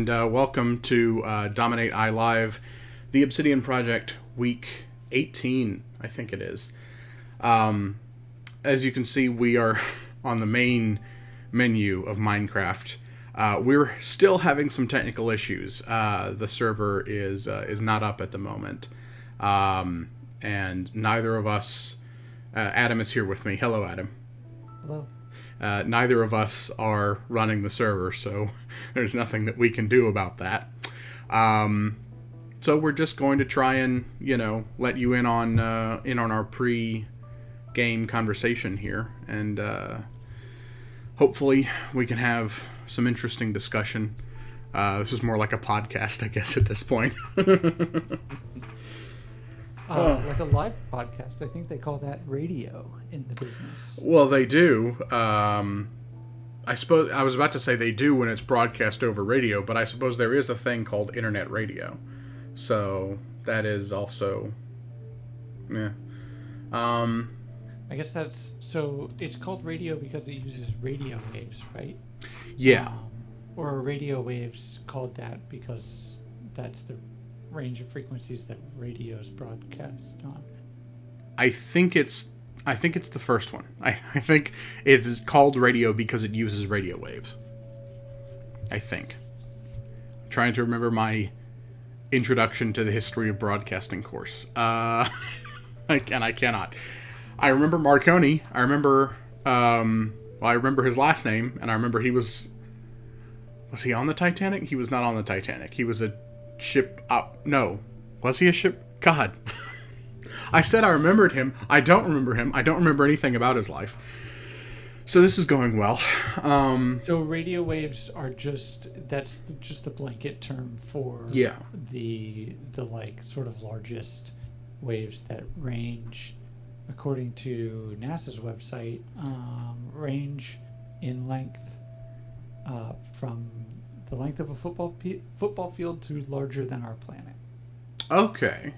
and uh, welcome to uh, DominateEye Live, the Obsidian Project, week 18, I think it is. Um, as you can see, we are on the main menu of Minecraft. Uh, we're still having some technical issues. Uh, the server is uh, is not up at the moment, um, and neither of us. Uh, Adam is here with me. Hello, Adam. Hello. Uh, neither of us are running the server, so there's nothing that we can do about that. Um, so we're just going to try and you know let you in on uh, in on our pre-game conversation here, and uh, hopefully we can have some interesting discussion. Uh, this is more like a podcast, I guess, at this point. Uh, Like a live podcast. I think they call that radio in the business. Well, they do. Um, I suppose I was about to say they do when it's broadcast over radio, but I suppose there is a thing called internet radio. So that is also, yeah. Um, I guess that's so. It's called radio because it uses radio waves, right? yeah, Um, or radio waves called that because that's the range of frequencies that radios broadcast on? I think it's I think it's the first one. I, I think it is called radio because it uses radio waves. I think. I'm trying to remember my introduction to the history of broadcasting course. Uh, and I cannot. I remember Marconi. I remember. Um, well, I remember his last name, and I remember he was. Was he on the Titanic? He was not on the Titanic. He was a ship up. No, was he a ship? God. I said I remembered him. I don't remember him. I don't remember anything about his life. So this is going well. Um, So radio waves are just that's the, just a blanket term for Yeah. the the like sort of largest waves that range, according to NASA's website, um, range in length uh, from the length of a football pe- football field to larger than our planet. okay.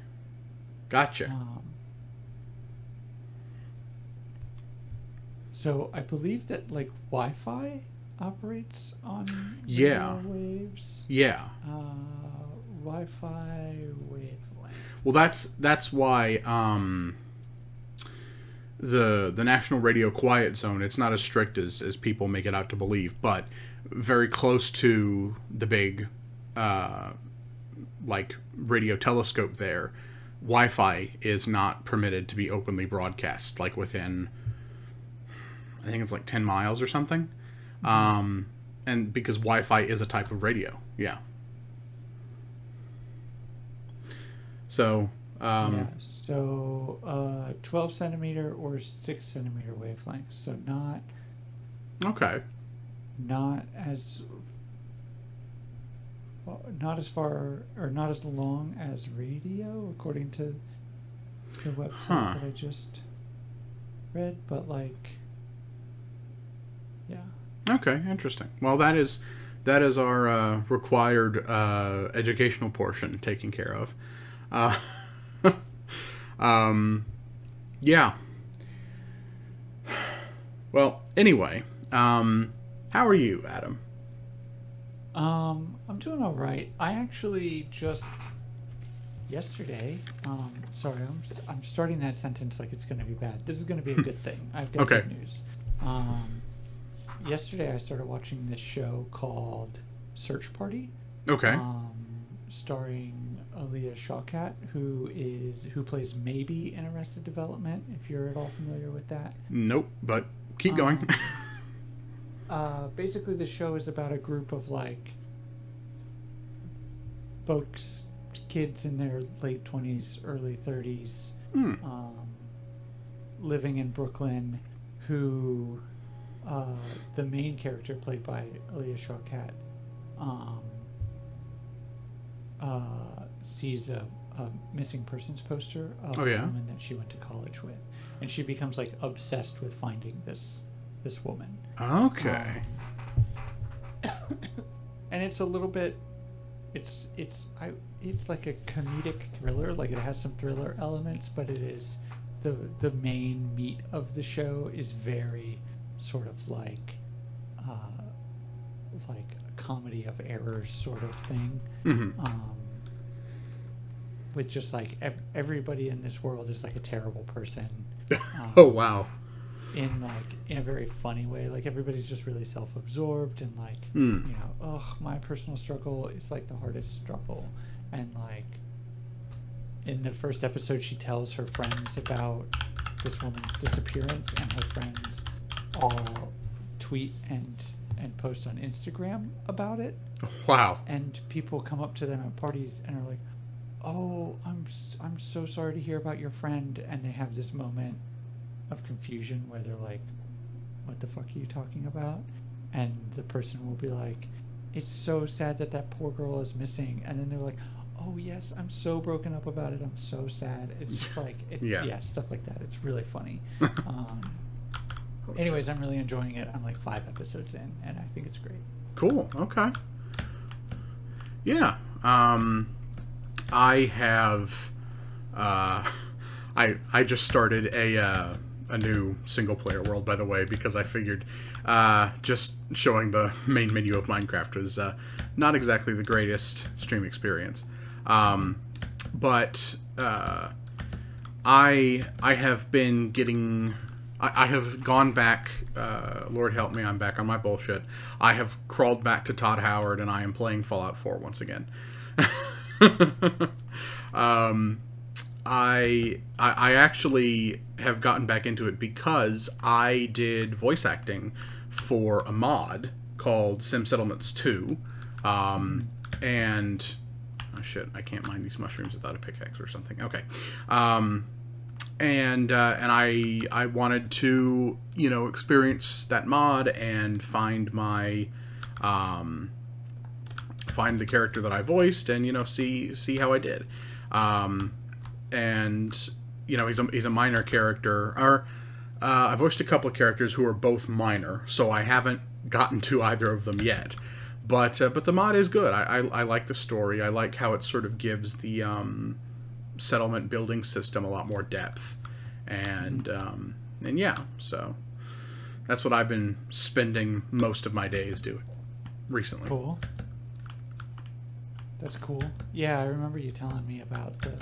Gotcha. Um, so I believe that like Wi-Fi operates on Yeah. waves. Yeah. Uh, Wi-Fi wavelength. Well, that's that's why um, the the National Radio Quiet Zone. It's not as strict as as people make it out to believe, but very close to the big, uh, like radio telescope there. Wi-Fi is not permitted to be openly broadcast, like within, I think it's like ten miles or something, um, and because Wi-Fi is a type of radio, yeah. So, um, yeah. So uh, 12 centimeter or six centimeter wavelengths. So not okay, not as well, not as far or not as long as radio, according to the website Huh. that I just read. But like, yeah. okay, interesting. Well, that is that is our uh, required uh, educational portion taken care of. Uh, um, yeah. Well, anyway, um, how are you, Adam? Um, I'm doing all right. I actually just yesterday. Um, sorry, I'm I'm starting that sentence like it's going to be bad. This is going to be a good thing. I've got Okay. good news. Um, yesterday I started watching this show called Search Party. Okay. Um, starring Alia Shawkat, who is who plays Maeby in Arrested Development. If you're at all familiar with that. nope, but keep going. Uh, basically the show is about a group of like folks kids in their late 20s early 30s Hmm. um, living in brooklyn who uh, the main character played by Alia Shawkat um, uh, sees a, a missing persons poster of Oh, a yeah? woman that she went to college with and she becomes like obsessed with finding this this woman Okay. um, and it's a little bit it's it's I it's like a comedic thriller like it has some thriller elements but it is the the main meat of the show is very sort of like uh like a comedy of errors sort of thing hmm um with just like ev- everybody in this world is like a terrible person um, Oh wow. In like in a very funny way. Like everybody's just really self-absorbed and like Hmm. you know, oh, my personal struggle is like the hardest struggle, and like in the first episode, she tells her friends about this woman's disappearance, and her friends all tweet and and post on Instagram about it, Wow. and people come up to them at parties and are like, "Oh, I'm I'm so sorry to hear about your friend," and they have this moment of confusion where they're like, "What the fuck are you talking about?" And the person will be like, "It's so sad that that poor girl is missing," and then they're like. Oh yes, I'm so broken up about it. I'm so sad. It's just like, it's, Yeah. yeah. stuff like that. It's really funny. Um, anyways, I'm really enjoying it. I'm like five episodes in, and I think it's great. Cool. Okay. Yeah. Um, I have. Uh, I I just started a uh, a new single player world, by the way, because I figured uh, just showing the main menu of Minecraft was uh, not exactly the greatest stream experience. Um, but uh, I I have been getting I, have gone back. Uh, Lord help me, I'm back on my bullshit. I have crawled back to Todd Howard, and I am playing Fallout 4 once again. um, I, I I actually have gotten back into it because I did voice acting for a mod called Sim Settlements 2, um, and oh shit, I can't mine these mushrooms without a pickaxe or something. Okay. Um, and uh, and I I wanted to you know experience that mod and find my um, find the character that I voiced and you know see see how I did, um, and you know he's a he's a minor character or uh, I voiced a couple of characters who are both minor, so I haven't gotten to either of them yet. But uh, but the mod is good. I, I, I like the story. I like how it sort of gives the um, settlement building system a lot more depth, and um, and yeah, so that's what I've been spending most of my days doing recently. Cool. That's cool. Yeah, I remember you telling me about the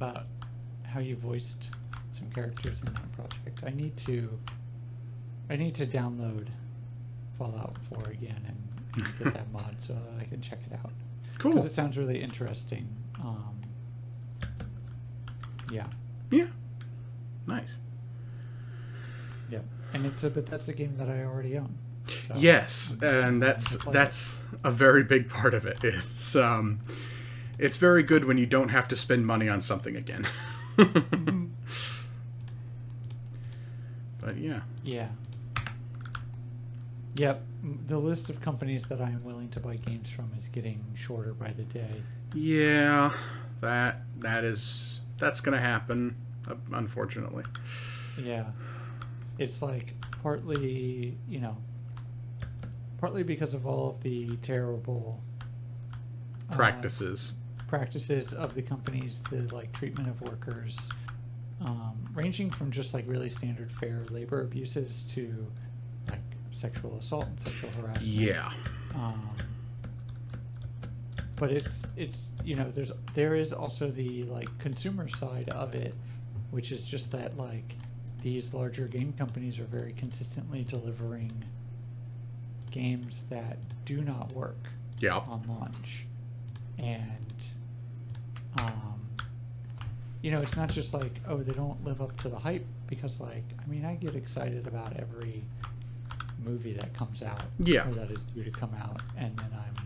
about how you voiced some characters in that project. I need to I need to download Fallout 4 again and, get that mod so I can check it out. Cool. Because it sounds really interesting. Um, yeah. Yeah. Nice. Yeah, And it's a but that's a game that I already own. So Yes, and that's to play it. that's a very big part of it. it. Is um, it's very good when you don't have to spend money on something again. but yeah, Yeah. Yep. The list of companies that I am willing to buy games from is getting shorter by the day. yeah, that that is that's gonna happen, uh, unfortunately. Yeah. It's like partly, you know, partly because of all of the terrible uh, Practices. Practices of the companies, the like treatment of workers, um, ranging from just like really standard fair labor abuses to like sexual assault and sexual harassment. Yeah, Um, but it's it's you know there's there is also the like consumer side of it, which is just that like these larger game companies are very consistently delivering games that do not work yeah, on launch, and um, you know it's not just like oh they don't live up to the hype because like I mean I get excited about every movie that comes out Yeah. or that is due to come out, and then I'm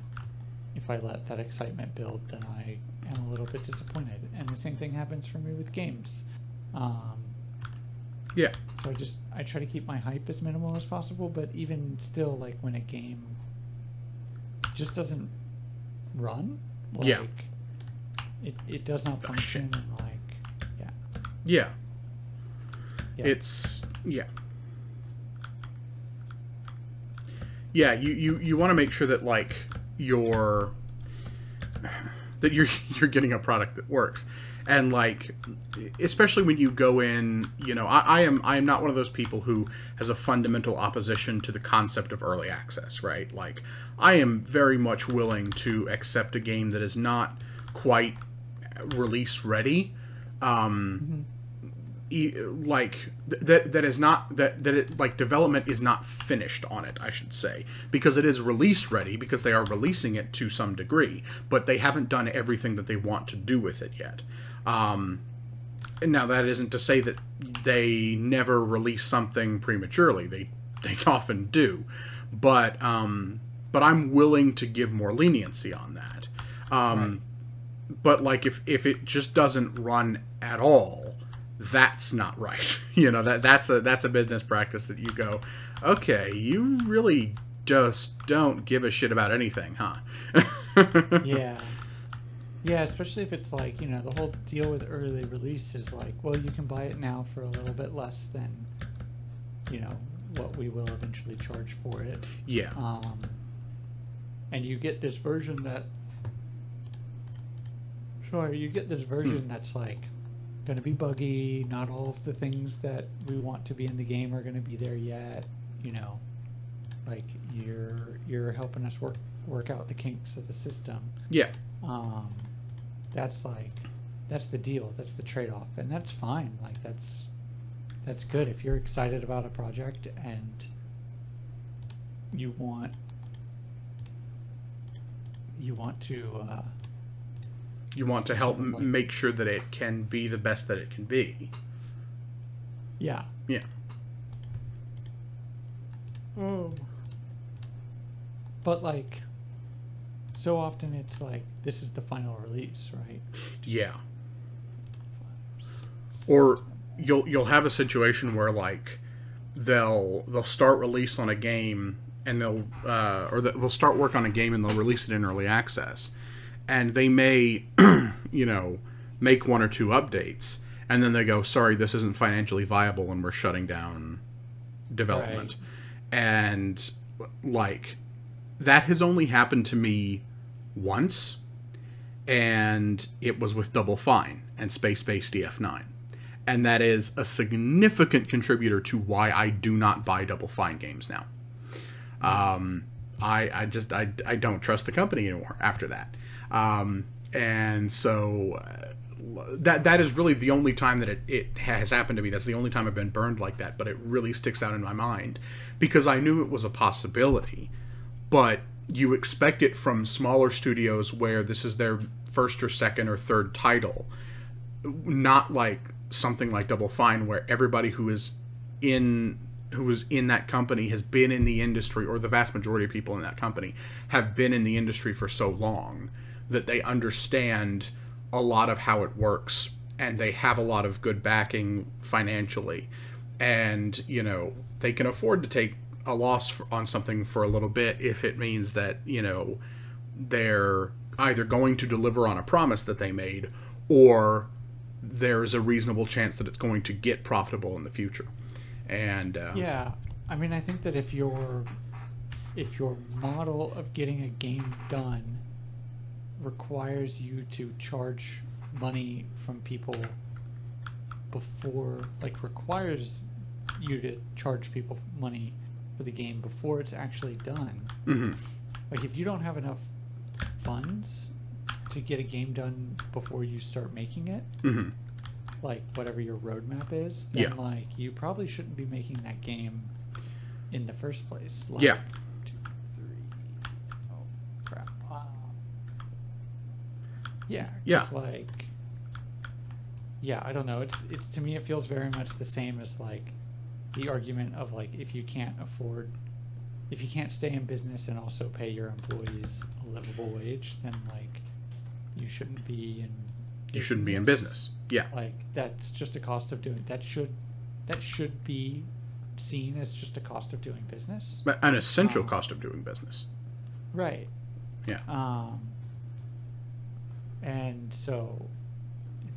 if I let that excitement build, then I am a little bit disappointed. And the same thing happens for me with games. Um, yeah, so I just I try to keep my hype as minimal as possible, but even still, like when a game just doesn't run, like Yeah. It, it does not Oh, function, and like yeah, yeah. yeah. It's yeah. Yeah, you, you, you want to make sure that like you're that you're you're getting a product that works. And like especially when you go in, you know, I, I am I am not one of those people who has a fundamental opposition to the concept of early access, right? Like I am very much willing to accept a game that is not quite release ready. Um, e- like th- that that is not that that it like development is not finished on it i should say. Because it is release ready because they are releasing it to some degree but they haven't done everything that they want to do with it yet. Um now that isn't to say that they never release something prematurely. They they often do. But um but i'm willing to give more leniency on that. Um but like if if it just doesn't run at all that's not right you know that that's a that's a business practice that you go okay you really just don't give a shit about anything huh yeah. Yeah, especially if it's like, you know, the whole deal with early release is like, well, you can buy it now for a little bit less than, you know, what we will eventually charge for it. yeah Um, and you get this version that, sorry, you get this version that's like going to be buggy. Not all of the things that we want to be in the game are going to be there yet. You know, like you're you're helping us work work out the kinks of the system. yeah Um, that's like that's the deal. That's the trade off, and that's fine. Like that's that's good if you're excited about a project and you want you want to uh, you want to help m make sure that it can be the best that it can be. Yeah. Yeah. Oh. but like so often it's like this is the final release right? Yeah. Five, six, or you'll you'll have a situation where like they'll they'll start release on a game and they'll uh, or they'll start work on a game and they'll release it in early access and they may you know make one or two updates and then they go sorry this isn't financially viable and we're shutting down development. And like that has only happened to me once and it was with double fine and space base df9 and that is a significant contributor to why i do not buy double fine games now. Um, I, I just I, I don't trust the company anymore after that um, and so uh, that that is really the only time that it, it has happened to me. That's the only time i've been burned like that but it really sticks out in my mind because i knew it was a possibility but you expect it from smaller studios where this is their first or second or third title. Not like something like double fine where everybody who is in who was in that company has been in the industry or the vast majority of people in that company have been in the industry for so long that they understand a lot of how it works and they have a lot of good backing financially. And you know they can afford to take a loss on something for a little bit if it means that you know they're either going to deliver on a promise that they made or there's a reasonable chance that it's going to get profitable in the future. And uh, Yeah, I mean, I think that if your if your model of getting a game done requires you to charge money from people before, like, requires you to charge people money for the game before it's actually done. mhm. Like, if you don't have enough funds to get a game done before you start making it, Mhm. like whatever your roadmap is, then Yeah. like you probably shouldn't be making that game in the first place. Like, Yeah. Two, three. Oh crap. Um, yeah. Yeah. 'cause, Like. Yeah, I don't know. It's it's to me it feels very much the same as like the argument of like if you can't afford if you can't stay in business and also pay your employees a livable wage, then like you shouldn't be in you shouldn't be in business yeah like that's just a cost of doing that should that should be seen as just a cost of doing business but an essential Um, cost of doing business right Yeah. um and so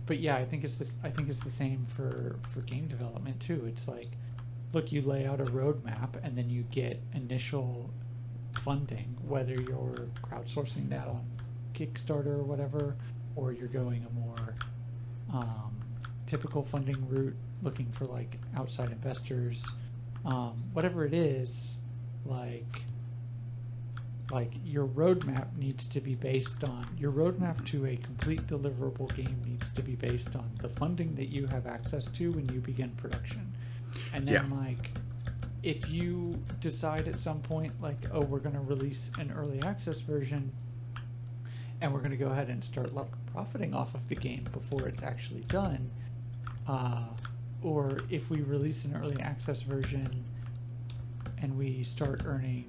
but yeah i think it's this i think it's the same for for game development too. It's like look you lay out a roadmap and then you get initial funding whether you're crowdsourcing that on kickstarter or whatever or you're going a more um, typical funding route looking for like outside investors. Um, whatever it is like like your roadmap needs to be based on your roadmap to a complete deliverable game needs to be based on the funding that you have access to when you begin production and then Yeah. like if you decide at some point like oh we're going to release an early access version and we're going to go ahead and start like profiting off of the game before it's actually done uh, or if we release an early access version and we start earning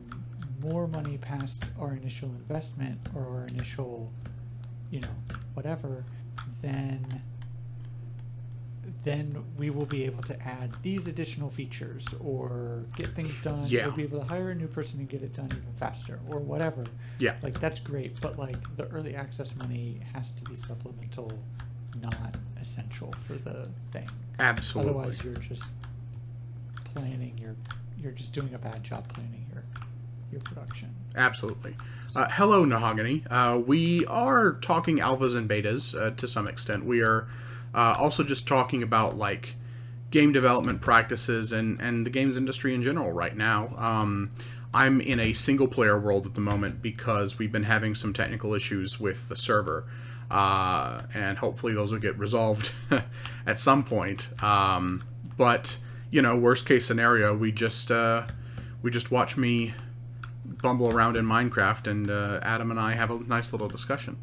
more money past our initial investment or our initial you know whatever then then we will be able to add these additional features or get things done. Yeah. we'll be able to hire a new person and get it done even faster or whatever. Yeah. Like that's great but like the early access money has to be supplemental not essential for the thing. Absolutely. Otherwise you're just planning your you're just doing a bad job planning your your production Absolutely. Uh, hello, Nahogany. Uh, we are talking alphas and betas uh, to some extent. We are uh, also just talking about like game development practices and and the games industry in general right now. Um, I'm in a single player world at the moment because we've been having some technical issues with the server. Uh, and hopefully those will get resolved at some point. Um, but you know, worst case scenario, we just uh, we just watch me bumble around in Minecraft, and uh, Adam and I have a nice little discussion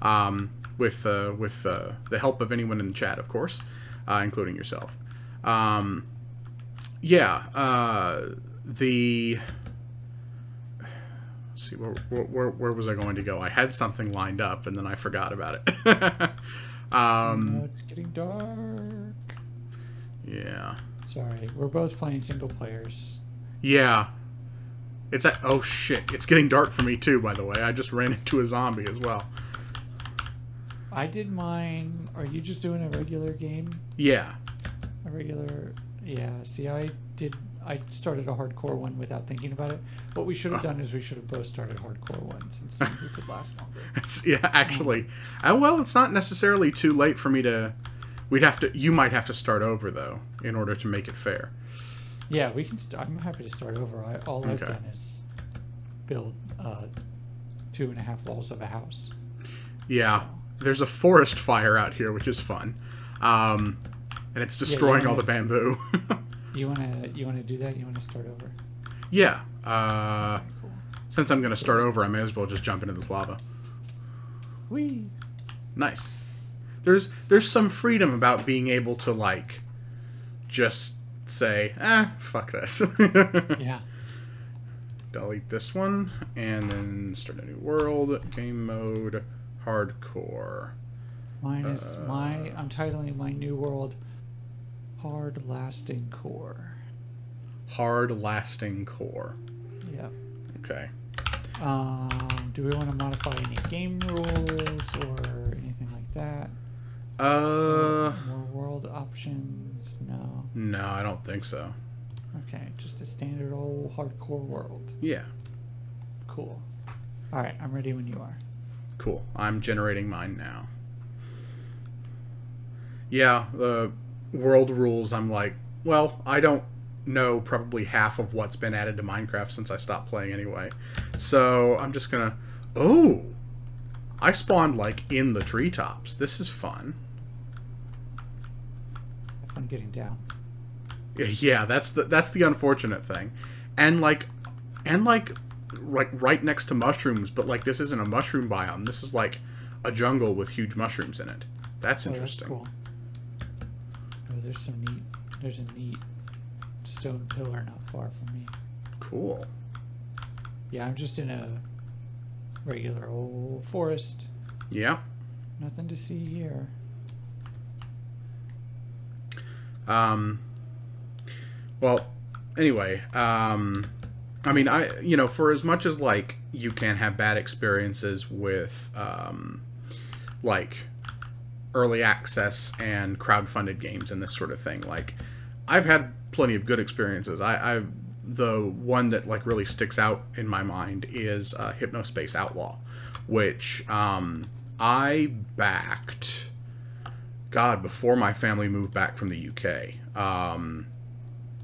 um, with uh, with uh, the help of anyone in the chat, of course, uh, including yourself. Um, yeah, uh, the. Let's see, where, where, where, where was I going to go? I had something lined up, and then I forgot about it. um, it's getting dark Yeah. Sorry, we're both playing single players. Yeah. It's at oh shit. It's getting dark for me too, by the way. I just ran into a zombie as well. I did mine. Are you just doing a regular game? Yeah. A regular. Yeah. See, I did. I started a hardcore one without thinking about it. What we should have done is we should have both started hardcore ones and seen who could last longer. Yeah, actually. Uh, well, it's not necessarily too late for me to we'd have to you might have to start over though in order to make it fair. Yeah, we can. St- I'm happy to start over. I, all I've Okay. done is build uh, two and a half walls of a house. Yeah. There's a forest fire out here, which is fun. Um and it's destroying all the bamboo. You wanna you wanna do that? You wanna start over? yeah. Uh Cool. since I'm going to start over, I may as well just jump into this lava. Whee! Nice. There's there's some freedom about being able to like just say, "Ah, fuck this." Yeah. Delete this one and then start a new world, game mode, hardcore. Mine is Uh, my. I'm titling my new world. Hard lasting core. Hard lasting core. Yeah. Okay. Um, do we want to modify any game rules or anything like that? Uh More world options? No. no, I don't think so. Okay, just a standard old hardcore world. Yeah. Cool. All right, I'm ready when you are. Cool. I'm generating mine now. Yeah, the world rules, I'm like, well, I don't know probably half of what's been added to Minecraft since I stopped playing anyway. So I'm just gonna. Oh! I spawned like in the treetops. This is fun. Getting down. Yeah, that's the that's the unfortunate thing, and like, and like, like right next to mushrooms, but like this isn't a mushroom biome. This is like a jungle with huge mushrooms in it. That's Oh, interesting. That's cool. Oh, there's some neat. There's a neat stone pillar not far from me. Cool. Yeah, I'm just in a regular old forest. Yeah. Nothing to see here. Um. Well, anyway, um, I mean, I you know, for as much as like you can have bad experiences with um, like early access and crowd-funded games and this sort of thing, like I've had plenty of good experiences. I, I the one that like really sticks out in my mind is uh, Hypnospace Outlaw, which um, I backed. God, before my family moved back from the UK, um,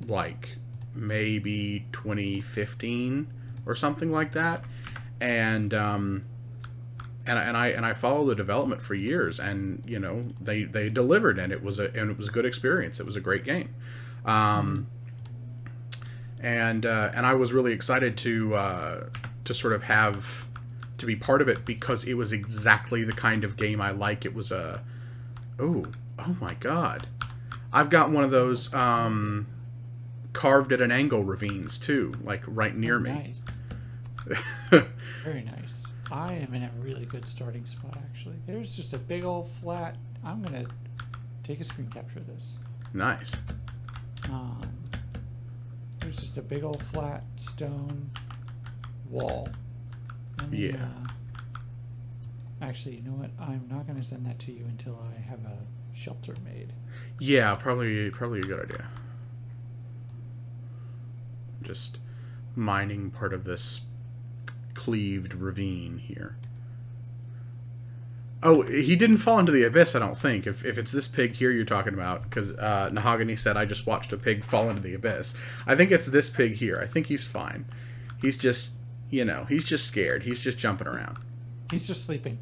like maybe 2015 or something like that, and um, and, I- and I and I followed the development for years, and you know they they delivered, and it was a and it was a good experience. It was a great game, um, and uh, and I was really excited to uh, to sort of have to be part of it because it was exactly the kind of game I like. It was a oh oh my god, I've got one of those um, carved at an angle ravines too, like right near Oh, me. Nice. Very nice. I am in a really good starting spot, actually. There's just a big old flat. I'm gonna take a screen capture of this. nice. Um, there's just a big old flat stone wall. Me, Yeah. uh, actually, you know what? I'm not gonna send that to you until I have a shelter made. Yeah, probably probably a good idea. Just mining part of this cleaved ravine here. Oh, he didn't fall into the abyss, I don't think. If, if it's this pig here you're talking about, because uh, Nahogany said I just watched a pig fall into the abyss. I think it's this pig here. I think he's fine. He's just, you know, he's just scared. He's just jumping around. He's just sleeping.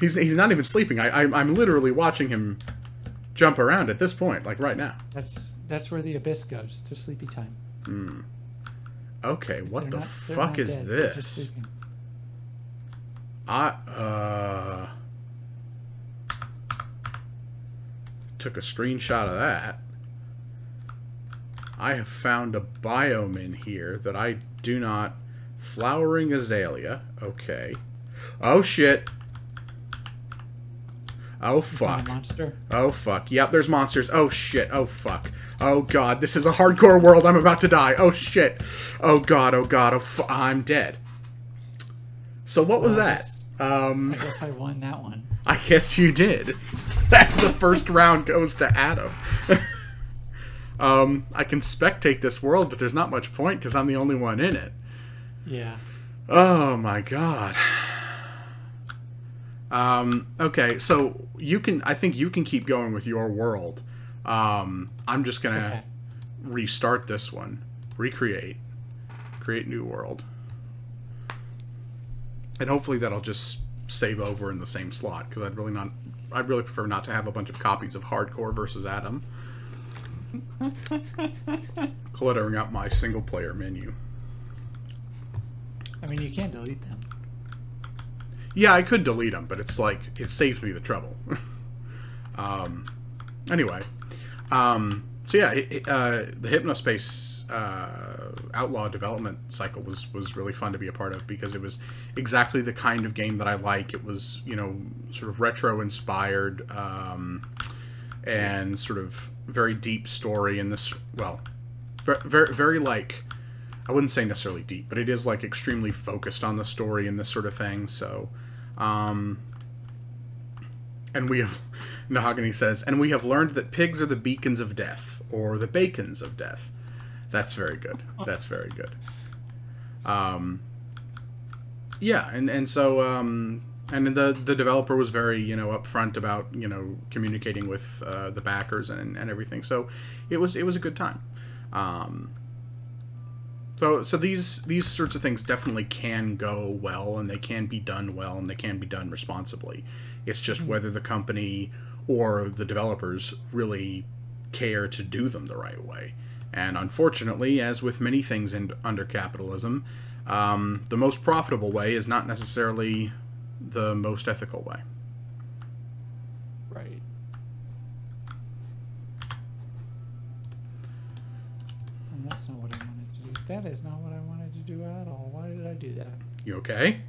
He's, he's not even sleeping. I, I, I'm literally watching him jump around at this point, like right now. That's that's where the abyss goes to sleepy time. Hmm. Okay, what They're the not- fuck is dead, this? I uh took a screenshot of that. I have found a biome in here that I do not flowering azalea. Okay. Oh shit. Oh fuck. Oh fuck. Yep, there's monsters. Oh shit. Oh fuck. Oh god, this is a hardcore world. I'm about to die. Oh shit. Oh god. Oh god. Oh fu- I'm dead. So what was that? Um I guess I won that one. I guess you did. the first round goes to Adam. um, I can spectate this world, but there's not much point because I'm the only one in it. Yeah. Oh my god. Um, okay, so you can. I think you can keep going with your world. Um, I'm just gonna Okay. restart this one, recreate, create new world, and hopefully that'll just save over in the same slot because I'd really not. I'd really prefer not to have a bunch of copies of Hardcore versus Adam cluttering up my single player menu. I mean, you can't delete them. Yeah, I could delete them, but it's like it saves me the trouble. um, anyway, um, so yeah, it, uh, the Hypnospace uh, Outlaw development cycle was was really fun to be a part of because it was exactly the kind of game that I like. It was you know sort of retro inspired um, and sort of very deep story in this. Well, very, very like. I wouldn't say necessarily deep, but it is like extremely focused on the story and this sort of thing. So, um, and we have, Nahagani says, and we have learned that pigs are the beacons of death, or the bacons of death. That's very good. That's very good. Um, yeah, and and so um, and the the developer was very you know upfront about you know communicating with uh, the backers and and everything. So it was it was a good time. Um, so so these these sorts of things definitely can go well and they can be done well and they can be done responsibly. It's just whether the company or the developers really care to do them the right way. And unfortunately, as with many things in under capitalism, um, the most profitable way is not necessarily the most ethical way. Right. And that's not what I wanted to do. That is not what I wanted to do at all. Why did I do that? You okay?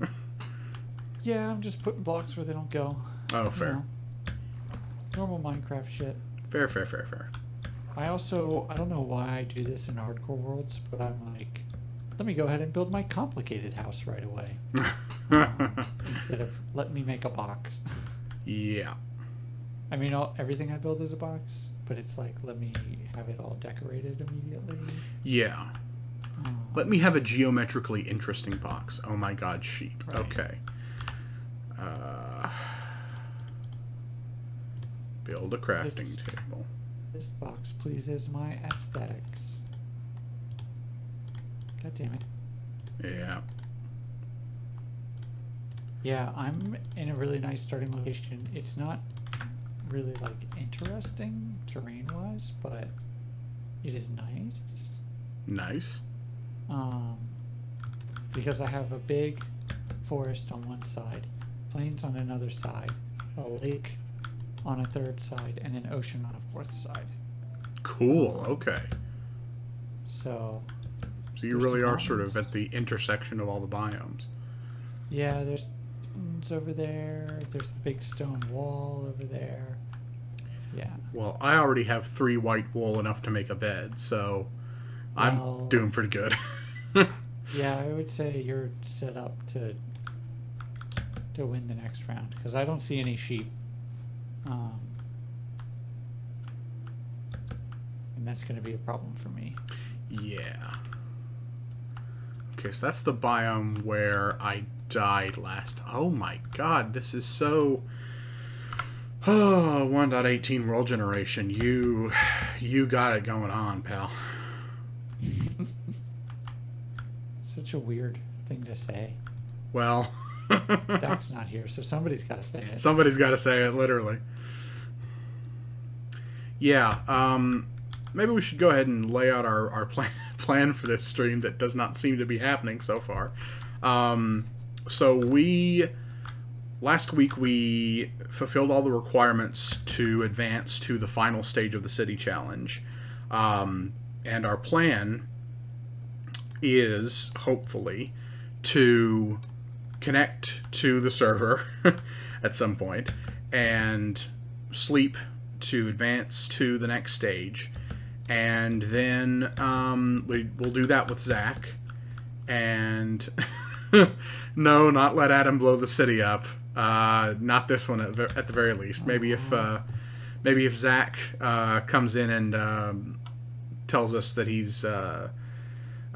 Yeah, I'm just putting blocks where they don't go. oh, you fair. know. Normal Minecraft shit. Fair, fair, fair, fair. I also I don't know why I do this in hardcore worlds, but I'm like, let me go ahead and build my complicated house right away instead of let me make a box. yeah. I mean, all, everything I build is a box, but it's like let me have it all decorated immediately. Yeah. Let me have a geometrically interesting box. Oh my god, sheep. Right. Okay. Uh, build a crafting This- table. this box pleases my aesthetics. God damn it. Yeah. Yeah, I'm in a really nice starting location. It's not really like interesting terrain wise, but it is nice. Nice. Um, because I have a big forest on one side, plains on another side, a lake on a third side, and an ocean on a fourth side. Cool. Okay. So, So you really are sort of at the intersection of all the biomes. yeah, there's over there. There's the big stone wall over there. Yeah. Well, I already have three white wool enough to make a bed, so I'm Well- doing pretty good. Yeah, I would say you're set up to to win the next round because I don't see any sheep. Um, and that's going to be a problem for me. yeah. Okay, so that's the biome where I died last. Oh my god, this is so. Oh, 1.18 world generation. You, you got it going on, pal. Such a weird thing to say. Well, Doc's not here, so somebody's got to say it. somebody's got to say it, literally. Yeah, um, maybe we should go ahead and lay out our, our plan, plan for this stream that does not seem to be happening so far. Um, so we last week we fulfilled all the requirements to advance to the final stage of the city challenge, um, and our plan is hopefully to connect to the server at some point and sleep to advance to the next stage. And then um, we, we'll do that with Zach. And no, not let Adam blow the city up. Uh, not this one at, the- at the very least. Maybe if uh, maybe if Zach uh, comes in and um, tells us that he's uh,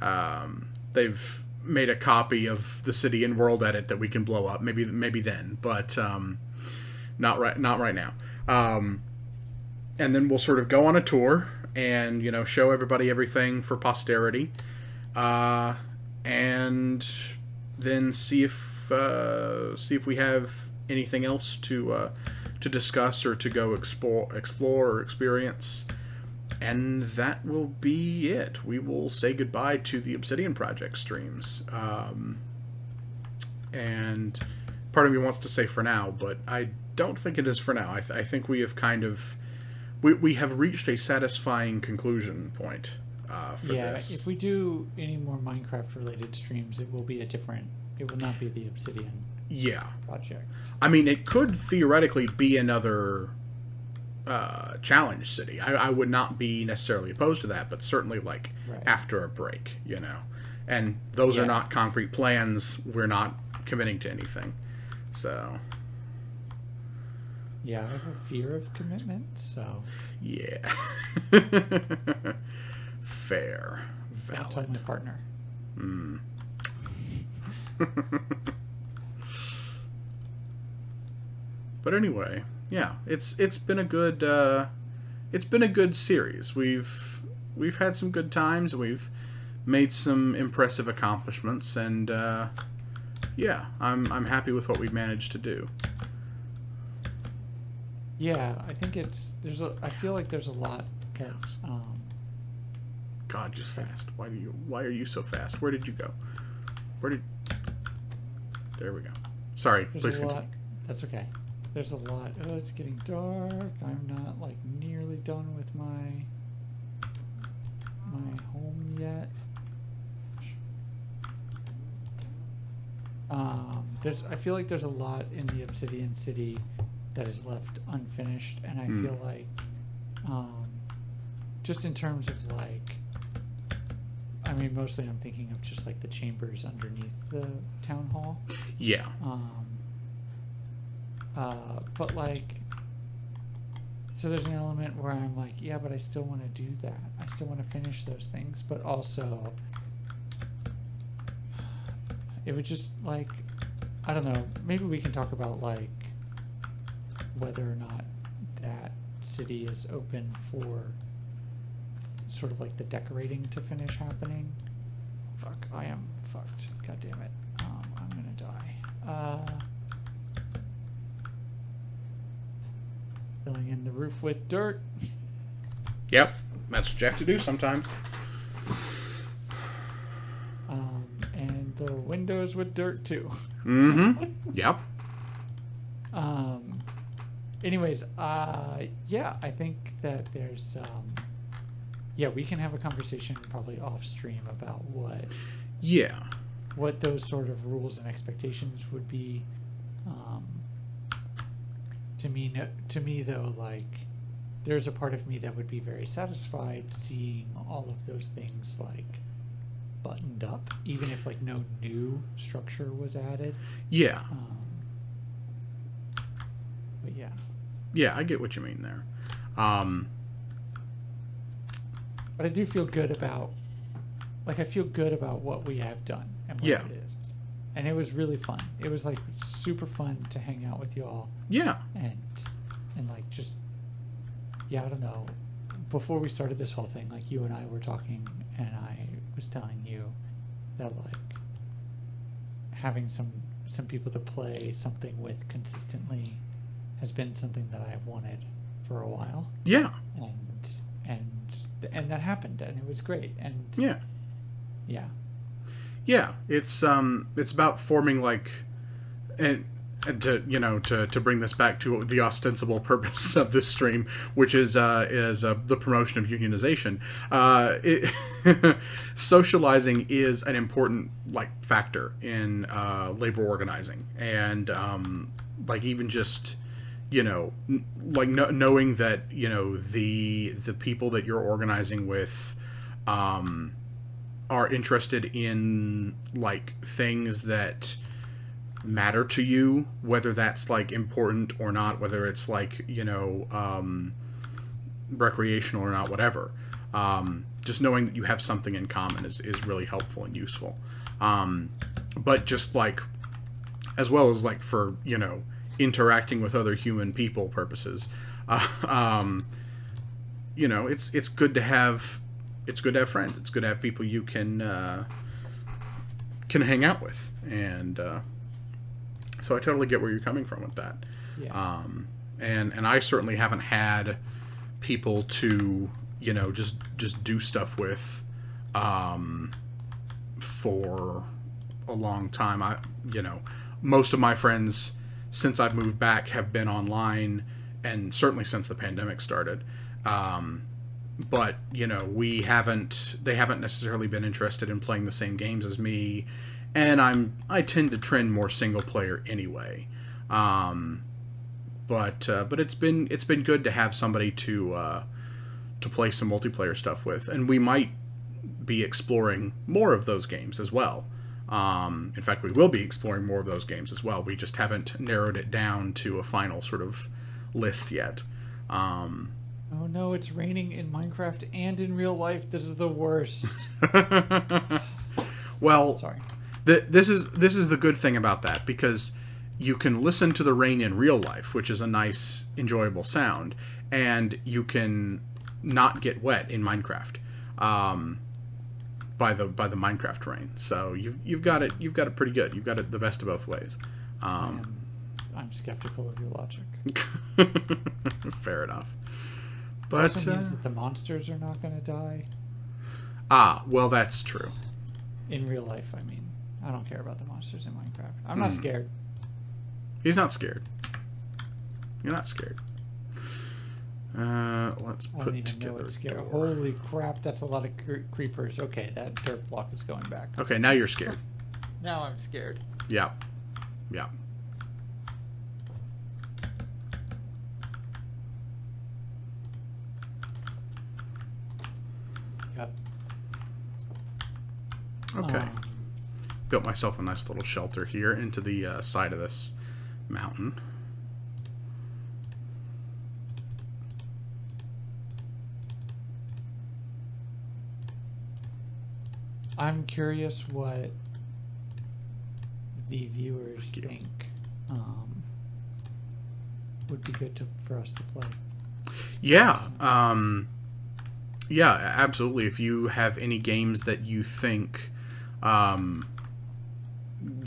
um, they've made a copy of the city and World Edit that we can blow up. Maybe maybe then, but um, not right not right now. Um, and then we'll sort of go on a tour and you know show everybody everything for posterity, uh, and then see if uh, see if we have anything else to uh, to discuss or to go explore explore or experience. And that will be it. We will say goodbye to the Obsidian Project streams. Um, and part of me wants to say for now, but I don't think it is for now. I, th- I think we have kind of we, we have reached a satisfying conclusion point uh, for yeah, this. if we do any more Minecraft related streams, it will be a different. It will not be the Obsidian yeah, project. I mean, it could theoretically be another uh, challenge city. I, I would not be necessarily opposed to that, but certainly like Right. after a break, you know. And those are not concrete plans. We're not committing to anything. So Yeah, I have a fear of commitment, so yeah, fair, I'll tell valid. my partner. Mm. but anyway, yeah, it's it's been a good uh, it's been a good series. We've we've had some good times. We've made some impressive accomplishments, and uh, yeah, I'm I'm happy with what we've managed to do. Yeah, I think it's there's a. I feel like there's a lot that um, God, you're fast. Why do you why are you so fast? Where did you go? Where did? There we go. Sorry, there's please continue. lot. That's okay. There's a lot. Oh, it's getting dark. I'm not like nearly done with my my home yet. Um, there's. I feel like there's a lot in the Obsidian City that is left unfinished, and I Hmm. feel like, um, just in terms of like, I mean, mostly I'm thinking of just like the chambers underneath the town hall. Yeah. Um, uh, but like, so there's an element where I'm like, yeah, but I still want to do that. I still want to finish those things, but also, it would just like, I don't know. Maybe we can talk about like whether or not that city is open for sort of like the decorating to finish happening. Fuck, I am fucked. God damn it. Um, I'm gonna die. Uh, filling in the roof with dirt. Yep. That's what you have to do sometimes. Um, and the windows with dirt too. Mm-hmm. yep. Um, anyways, uh, yeah, I think that there's, um, yeah, we can have a conversation probably off stream about what Yeah. what those sort of rules and expectations would be. Um, to me, no, to me though, like there's a part of me that would be very satisfied seeing all of those things like buttoned up, even if like no new structure was added. Yeah. Um, but yeah, Yeah, I get what you mean there. Um, but I do feel good about, like, I feel good about what we have done and what Yeah. it is, and it was really fun. It was like super fun to hang out with y'all. yeah. and and like just yeah i don't know before we started this whole thing like you and i were talking and i was telling you that like having some some people to play something with consistently has been something that i've wanted for a while Yeah. and and and that happened and it was great and Yeah. yeah Yeah. It's um it's about forming like and and to you know to, to bring this back to the ostensible purpose of this stream, which is uh, is uh, the promotion of unionization. Uh, it, socializing is an important like factor in uh, labor organizing, and um, like even just you know, like no, knowing that you know the the people that you're organizing with, um, are interested in like things that matter to you, whether that's like important or not, whether it's like you know, um, recreational or not, whatever. Um, just knowing that you have something in common is, is really helpful and useful. Um, but just like, as well as like for, you know, interacting with other human people purposes, uh, um, you know, it's, it's good to have, it's good to have friends. It's good to have people you can, uh, can hang out with. And, uh, so I totally get where you're coming from with that. Yeah. Um, and, and I certainly haven't had people to, you know, just, just do stuff with, um, for a long time. I, you know, most of my friends since I've moved back have been online, and certainly since the pandemic started. Um, but you know, we haven't. They haven't necessarily been interested in playing the same games as me, and I'm. I tend to trend more single player anyway. Um, but uh, but it's been it's been good to have somebody to uh, to play some multiplayer stuff with, and we might be exploring more of those games as well. Um, in fact, we will be exploring more of those games as well. We just haven't narrowed it down to a final sort of list yet. Um, oh no, it's raining in Minecraft and in real life. This is the worst. well, Sorry. th- this is this is the good thing about that because you can listen to the rain in real life, which is a nice, enjoyable sound, and you can not get wet in Minecraft. Um, by the by the Minecraft rain. So you've you've got it you've got it pretty good. You've got it the best of both ways. Um, I'm skeptical of your logic. fair enough. It But also means uh, that the monsters are not going to die. ah, well, that's true. In real life, I mean. I don't care about the monsters in Minecraft. I'm not Hmm. scared. He's not scared. You're not scared. Uh, let's I don't put even know together. what's a door. Holy crap, that's a lot of cre- creepers. Okay, that dirt block is going back. Okay, now you're scared. Now I'm scared. Yeah, yeah. Yep. Okay. Um, Built myself a nice little shelter here into the uh, side of this mountain. I'm curious what the viewers think um, would be good to, for us to play. Yeah, um, yeah, absolutely. If you have any games that you think, um,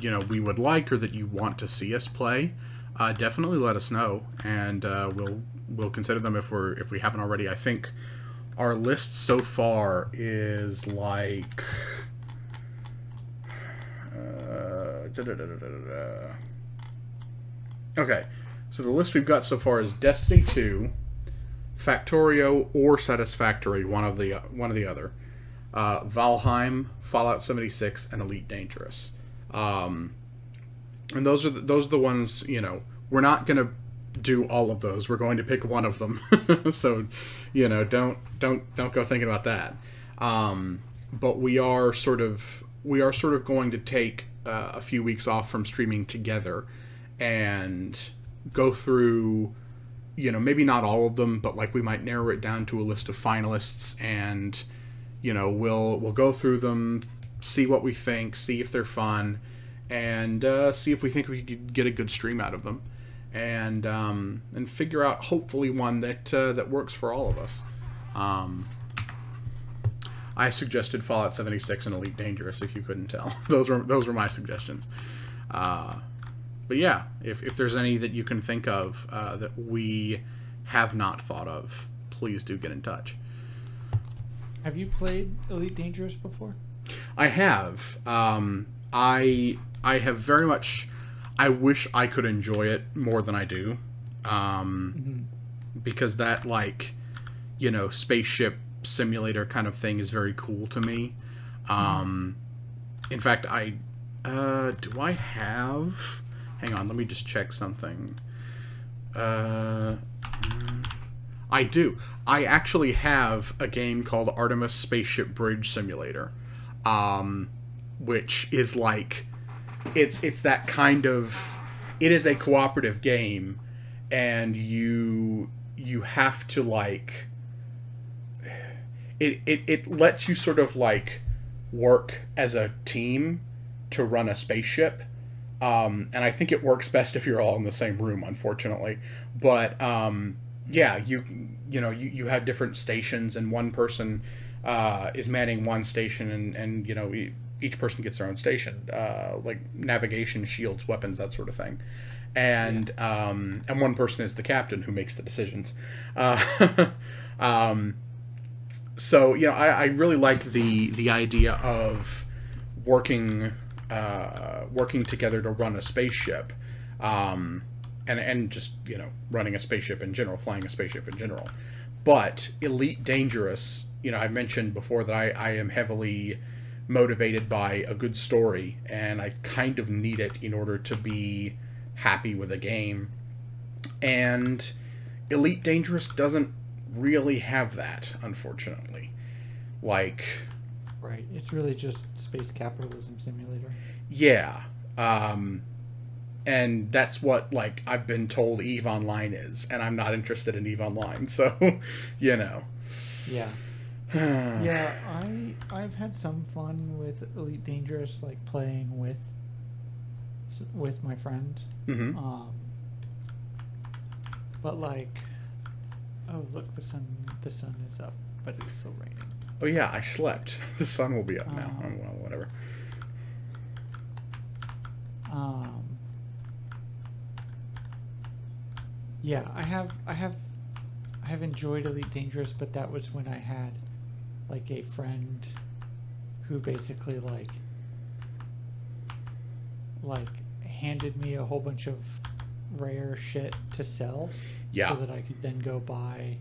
you know, we would like or that you want to see us play, uh, definitely let us know, and uh, we'll we'll consider them if we're if we haven't already. I think our list so far is like. Uh. Okay, so the list we've got so far is Destiny 2, Factorio, or Satisfactory, one of the one of the other. Uh, Valheim, Fallout 76, and Elite Dangerous. Um, and those are the, those are the ones you know. We're not gonna do all of those. We're going to pick one of them. so, you know, don't don't don't go thinking about that. Um, but we are sort of we are sort of going to take uh, a few weeks off from streaming together and go through you know maybe not all of them but like we might narrow it down to a list of finalists and you know we'll we'll go through them see what we think see if they're fun and uh, see if we think we could get a good stream out of them and um, and figure out hopefully one that uh, that works for all of us. Um, I suggested Fallout 76 and Elite Dangerous if you couldn't tell. Those were those were my suggestions. Uh, but yeah, if, if there's any that you can think of uh, that we have not thought of, please do get in touch. Have you played Elite Dangerous before? I have. Um, I I have very much. I wish I could enjoy it more than I do, um, because that like, you know, spaceship simulator kind of thing is very cool to me. Um, in fact, I uh, do I have? Hang on, let me just check something. Uh, mm, I do. I actually have a game called Artemis Spaceship Bridge Simulator, um, which is like it's it's that kind of it is a cooperative game, and you you have to like it, it it lets you sort of like work as a team to run a spaceship um, and I think it works best if you're all in the same room, unfortunately. But um, yeah, you you know you, you have different stations, and one person uh, is manning one station, and and you know each person gets their own station, uh, like navigation, shields, weapons, that sort of thing. And yeah. um, and one person is the captain who makes the decisions. Uh, um, so you know, I, I really like the the idea of working uh, working together to run a spaceship, um, and and just you know running a spaceship in general, flying a spaceship in general. But Elite Dangerous, you know, I mentioned before that I, I am heavily motivated by a good story, and I kind of need it in order to be happy with a game. And Elite Dangerous doesn't really have that, unfortunately. Like, right? It's really just space capitalism simulator. Yeah. Um, and that's what like I've been told Eve Online is, and I'm not interested in Eve Online, so you know. Yeah. yeah, I I've had some fun with Elite Dangerous, like playing with with my friend. Mm-hmm. Um, but like, oh look, the sun the sun is up, but it's still raining. Oh yeah, I slept. The sun will be up now. Oh, well, whatever. Um. Yeah, I have, I have, I have enjoyed Elite Dangerous, but that was when I had, like, a friend who basically like, like, handed me a whole bunch of rare shit to sell. Yeah. So that I could then go buy,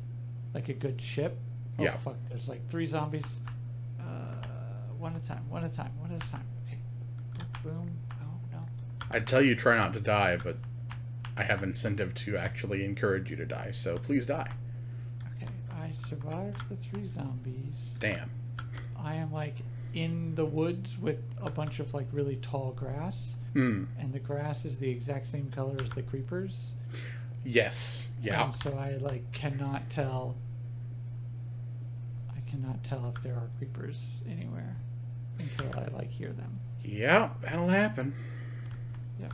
like, a good ship Oh, yeah. fuck. There's like three zombies. Uh, one at a time, one at a time, one at a time. Okay. Boom. Oh, no. I'd tell you try not to die, but I have incentive to actually encourage you to die, so please die. Okay. I survived the three zombies. Damn. I am like in the woods with a bunch of like really tall grass. Hmm. And the grass is the exact same color as the creepers. Yes. Yeah. And so I like cannot tell I cannot tell if there are creepers anywhere until I like hear them. Yeah, that'll happen. Yeah.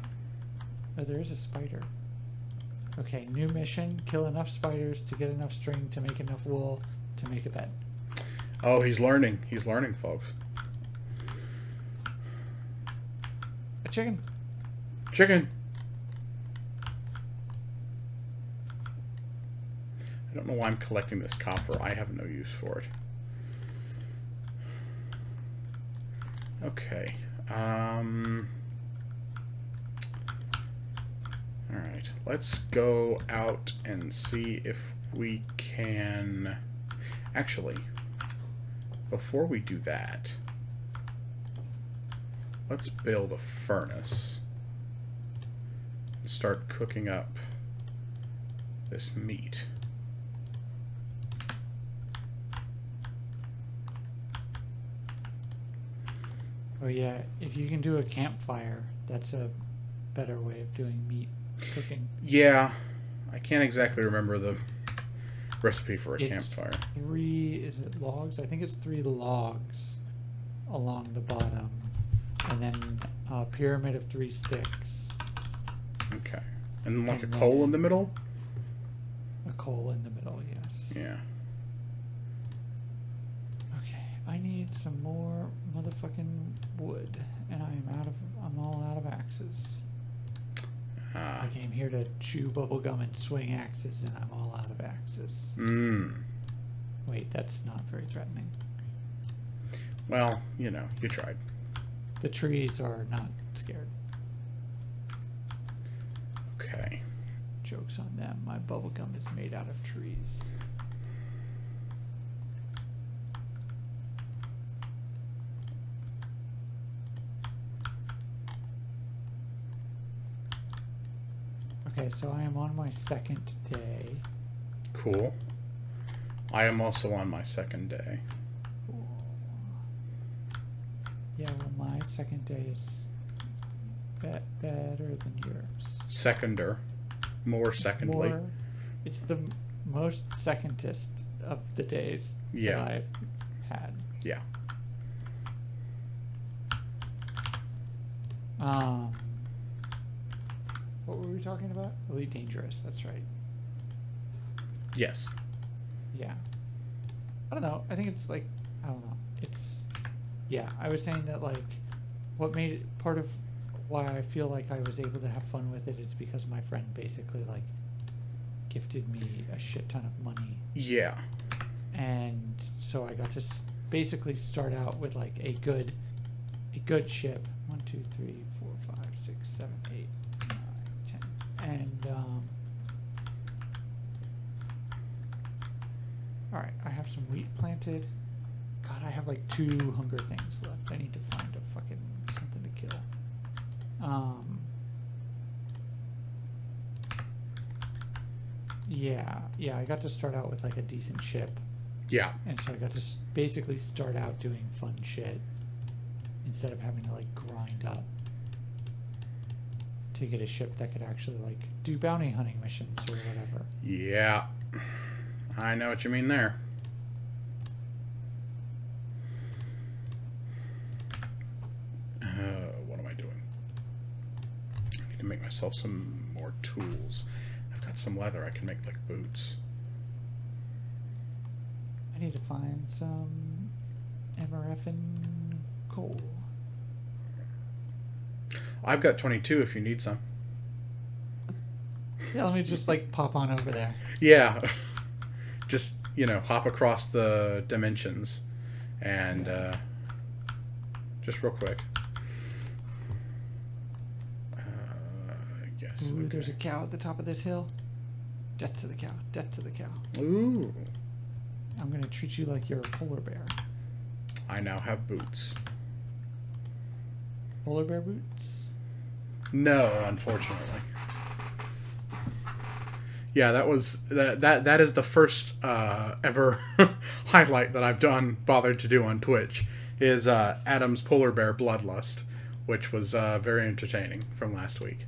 Oh, there is a spider. Okay, new mission: kill enough spiders to get enough string to make enough wool to make a bed. Oh, he's learning. He's learning, folks. A chicken. Chicken. I don't know why I'm collecting this copper. I have no use for it. Okay. Um, Alright, let's go out and see if we can... Actually, before we do that, let's build a furnace and start cooking up this meat. Oh yeah, if you can do a campfire, that's a better way of doing meat cooking. Yeah, I can't exactly remember the recipe for a it's campfire. Three is it logs? I think it's three logs along the bottom, and then a pyramid of three sticks. Okay, and like and a coal in the middle. A coal in the middle, yes. Yeah. Okay, I need some more motherfucking wood, and I'm out of. I'm all out of axes. Uh, I came here to chew bubblegum and swing axes, and I'm all out of axes. Mmm. Wait, that's not very threatening. Well, you know, you tried. The trees are not scared. Okay. Joke's on them. My bubblegum is made out of trees. Okay, so I am on my second day. Cool. I am also on my second day. Yeah, well, my second day is be- better than yours. Seconder. More secondly. More, it's the most secondest of the days Yeah. that I've had. Yeah. Um, what were we talking about? Elite Dangerous. That's right. Yes. Yeah. I don't know. I think it's like I don't know. It's yeah. I was saying that like what made it part of why I feel like I was able to have fun with it is because my friend basically like gifted me a shit ton of money Yeah. and so I got to basically start out with like a good a good ship. One, two, three, four, five, six, seven, eight, nine, ten, and um. All right, I have some wheat planted. God, I have like two hunger things left. I need to find a fucking something to kill. Um. Yeah, yeah, I got to start out with like a decent ship. Yeah. And so I got to basically start out doing fun shit instead of having to like grind up to get a ship that could actually like do bounty hunting missions or whatever. Yeah. I know what you mean there. Uh, what am I doing? I need to make myself some more tools. I've got some leather. I can make like boots. I need to find some MRF and coal. I've got 22 if you need some. Yeah, let me just like pop on over there. Yeah. Just, you know, hop across the dimensions and uh, just real quick. Uh, yes. Ooh, there's a cow at the top of this hill. Death to the cow. Death to the cow. Ooh. I'm gonna treat you like you're a polar bear. I now have boots. Polar bear boots. No, unfortunately. Yeah, that was that that that is the first uh, ever highlight that I've done bothered to do on Twitch is uh, Adam's polar bear bloodlust, which was uh, very entertaining from last week.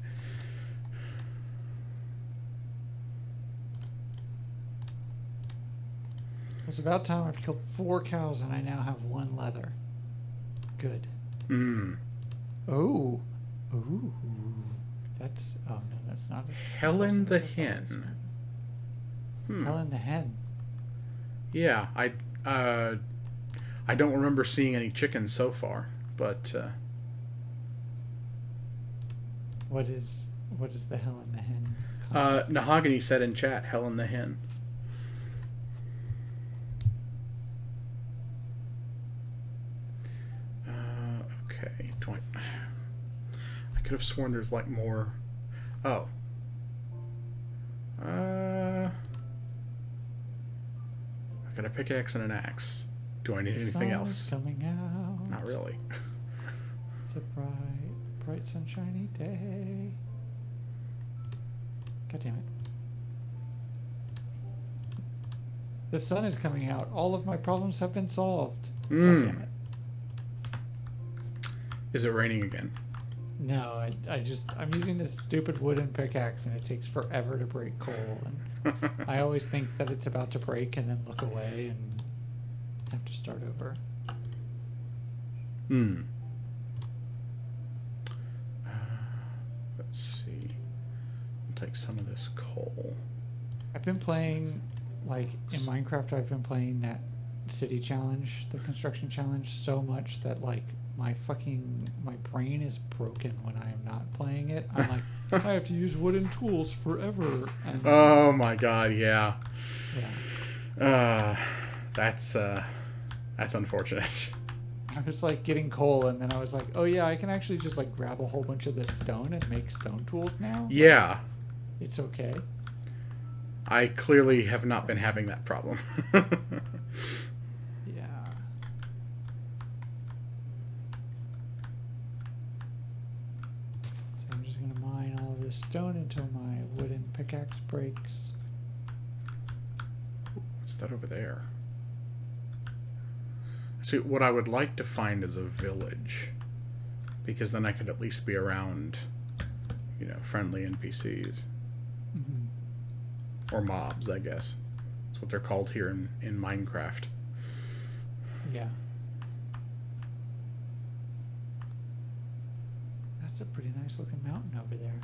It's about time I've killed four cows and I now have one leather. Good. Mm. Oh. Ooh. That's oh no, that's not a Helen the that's not a hen. Hmm. Helen the hen. Yeah, I uh, I don't remember seeing any chickens so far, but uh, What is what is the Helen the hen? uh, Nahogany said in chat, "Helen the hen." Uh, okay, do I? I could have sworn there's like more. Oh. Uh. I got a pickaxe and an axe. Do I need The anything sun else? Is coming out. Not really. It's a bright, bright sunshiny day. God damn it. The sun is coming out. All of my problems have been solved. God Mm. damn it. Is it raining again? No, I, I just I'm using this stupid wooden pickaxe and it takes forever to break coal and I always think that it's about to break and then look away and have to start over. Hmm. Uh, let's see. I'll take some of this coal. I've been playing like in Minecraft I've been playing that city challenge, the construction challenge so much that like my fucking my brain is broken when I am not playing it. I'm like I have to use wooden tools forever and Oh my god, yeah. yeah. Uh, that's uh, that's unfortunate. I was like getting coal, and then I was like, oh yeah, I can actually just like grab a whole bunch of this stone and make stone tools now. Yeah, It's okay. I clearly have not been having that problem. Yeah. So I'm just gonna mine all this stone until my wooden pickaxe breaks. What's that over there? See, what I would like to find is a village. Because then I could at least be around, you know, friendly NPCs. hmm Or mobs, I guess. That's what they're called here in, in Minecraft. Yeah. That's a pretty nice looking mountain over there.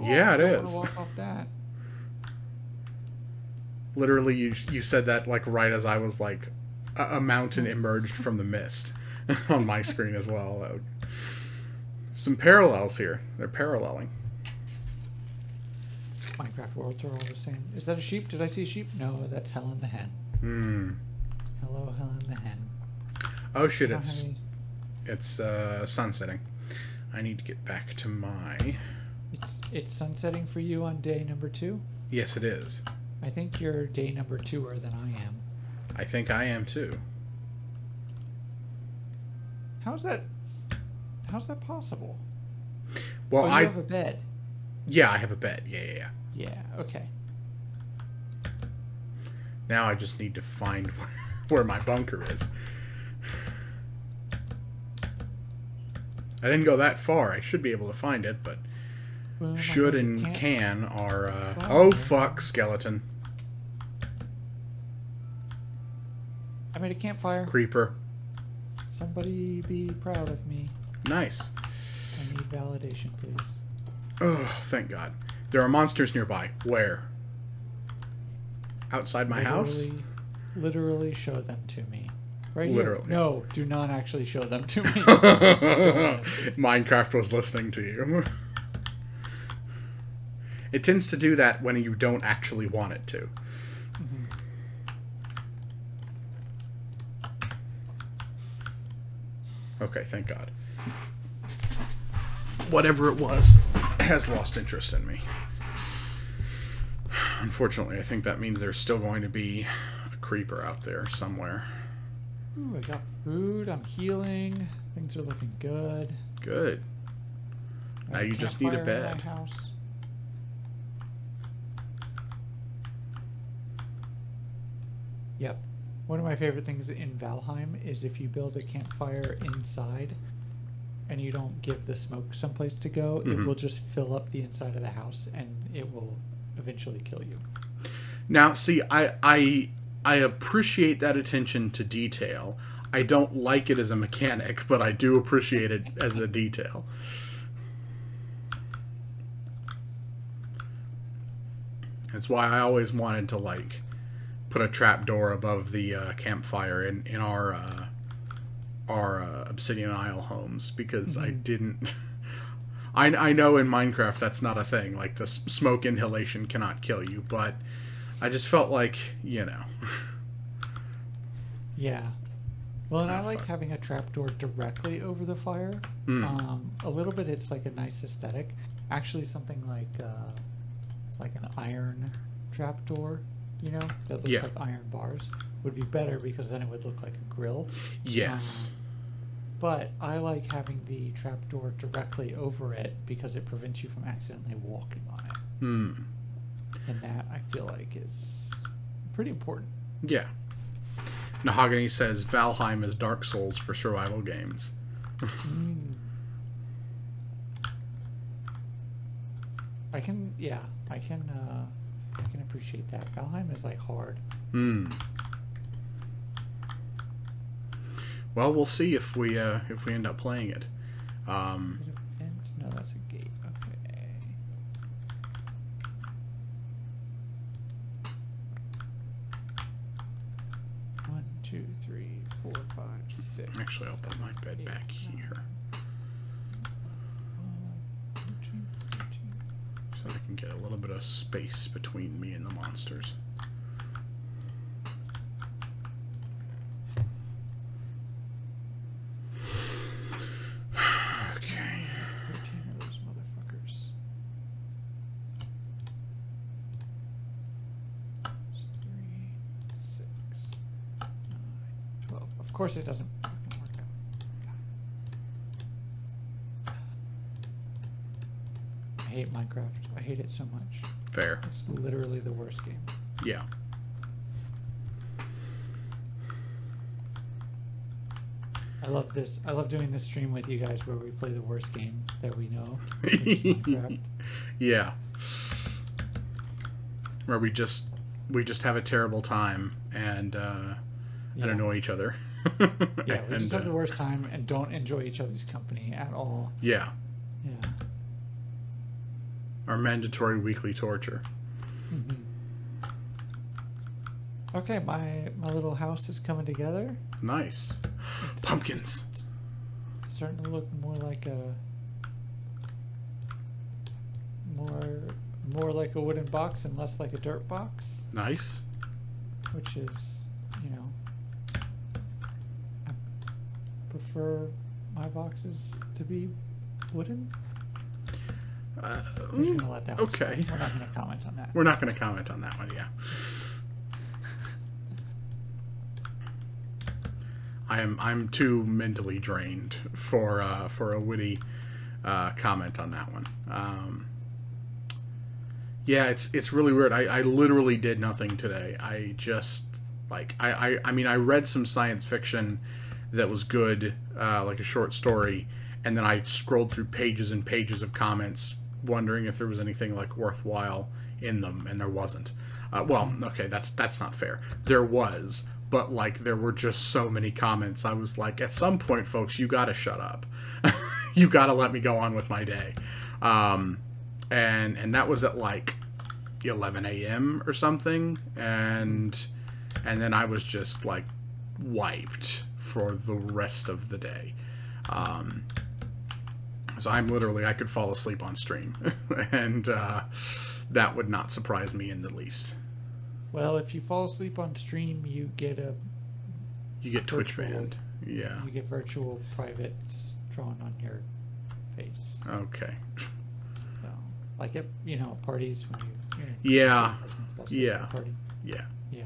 Yeah, it is. Walk off that. Literally, you, you said that, like, right as I was, like, a, a mountain emerged from the mist on my screen as well. Some parallels here. They're paralleling. Minecraft worlds are all the same. Is that a sheep? Did I see a sheep? No, that's Helen the hen. Hmm. Hello, Helen the hen. Oh shit, it's it's uh, sunsetting. I need to get back to my. It's sunsetting for you on day number two. Yes, it is. I think you're day number twoer than I am. I think I am too. How's that? How's that possible? Well, oh, you I have a bed. yeah, I have a bed. Yeah, yeah, yeah. Yeah. Okay. Now I just need to find where my bunker is. I didn't go that far. I should be able to find it, but should and can't- are. Uh... Oh fuck, skeleton, I made a campfire. creeper. Somebody be proud of me. Nice. I need validation, please. Oh, thank God. There are monsters nearby. Where? Outside my house? Literally- Literally show them to me. Right Literally. here. No, do not actually show them to me. Minecraft was listening to you. It tends to do that when you don't actually want it to. Okay, thank God. Whatever it was has lost interest in me. Unfortunately, I think that means there's still going to be a creeper out there somewhere. Ooh, I got food. I'm healing. Things are looking good. Good. Now you just need a campfire in my bed. house. Yep. One of my favorite things in Valheim is if you build a campfire inside and you don't give the smoke someplace to go, Mhm. it will just fill up the inside of the house and it will eventually kill you. Now, see, I I I appreciate that attention to detail. I don't like it as a mechanic, but I do appreciate it as a detail. That's why I always wanted to like put a trap door above the uh, campfire in in our uh, our uh, Obsidian Isle homes because I didn't. I, I know in Minecraft that's not a thing. Like the smoke inhalation cannot kill you, but I just felt like you know. Yeah. Well, and I like having a trapdoor directly over the fire. Mm. Um, a little bit, it's like a nice aesthetic. Actually, something like uh, like an iron trapdoor, you know, that looks Yeah. like iron bars, would be better because then it would look like a grill. Yes. But I like having the trapdoor directly over it because it prevents you from accidentally walking on it, Hmm. and that I feel like is pretty important. Yeah. Nahogany says Valheim is Dark Souls for survival games. Mm. I can, yeah, I can, uh, I can appreciate that. Valheim is like hard. Hmm. Well, we'll see if we uh, if we end up playing it. Um, Is it a fence? No, that's a gate. Okay. One, two, three, four, five, six. actually, I'll put my bed eight, back here 12, 13, 14. so I can get a little bit of space between me and the monsters. Okay. 13 of those motherfuckers. Three, six, nine, twelve. Of course it doesn't fucking work out. Hate Minecraft. I hate it so much. Fair. It's literally the worst game. Yeah. I love this. I love doing this stream with you guys where we play the worst game that we know. Yeah. Where we just we just have a terrible time and uh, Yeah. and annoy each other. Yeah, we And, just have uh, the worst time and don't enjoy each other's company at all. Yeah. Our mandatory weekly torture. hmm Okay, my my little house is coming together. Nice. It's Pumpkins. starting to look more like a more more like a wooden box and less like a dirt box, Nice. which is, you know, I prefer my boxes to be wooden. Uh, that okay. We're not gonna comment on that. We're not going to comment on that one, yeah. I am I'm too mentally drained for uh, for a witty uh, comment on that one. Um, yeah, it's it's really weird. I, I literally did nothing today. I just like I, I, I mean I read some science fiction that was good, uh, like a short story, and then I scrolled through pages and pages of comments, wondering if there was anything like worthwhile in them, and there wasn't. Uh, well, okay, that's that's not fair. There was, but like there were just so many comments. I was like, at some point, folks, you got to shut up. you got to let me go on with my day. Um, and and that was at like 11 a.m. or something, and and then I was just like wiped for the rest of the day. Um, so I'm literally I could fall asleep on stream, and uh, that would not surprise me in the least. Well, if you fall asleep on stream, you get a You get Twitch Virtual. banned. Yeah. you get virtual privates drawn on your face. Okay. So, like at you know parties when you. you know, Yeah. Yeah. Party. Yeah. Yeah.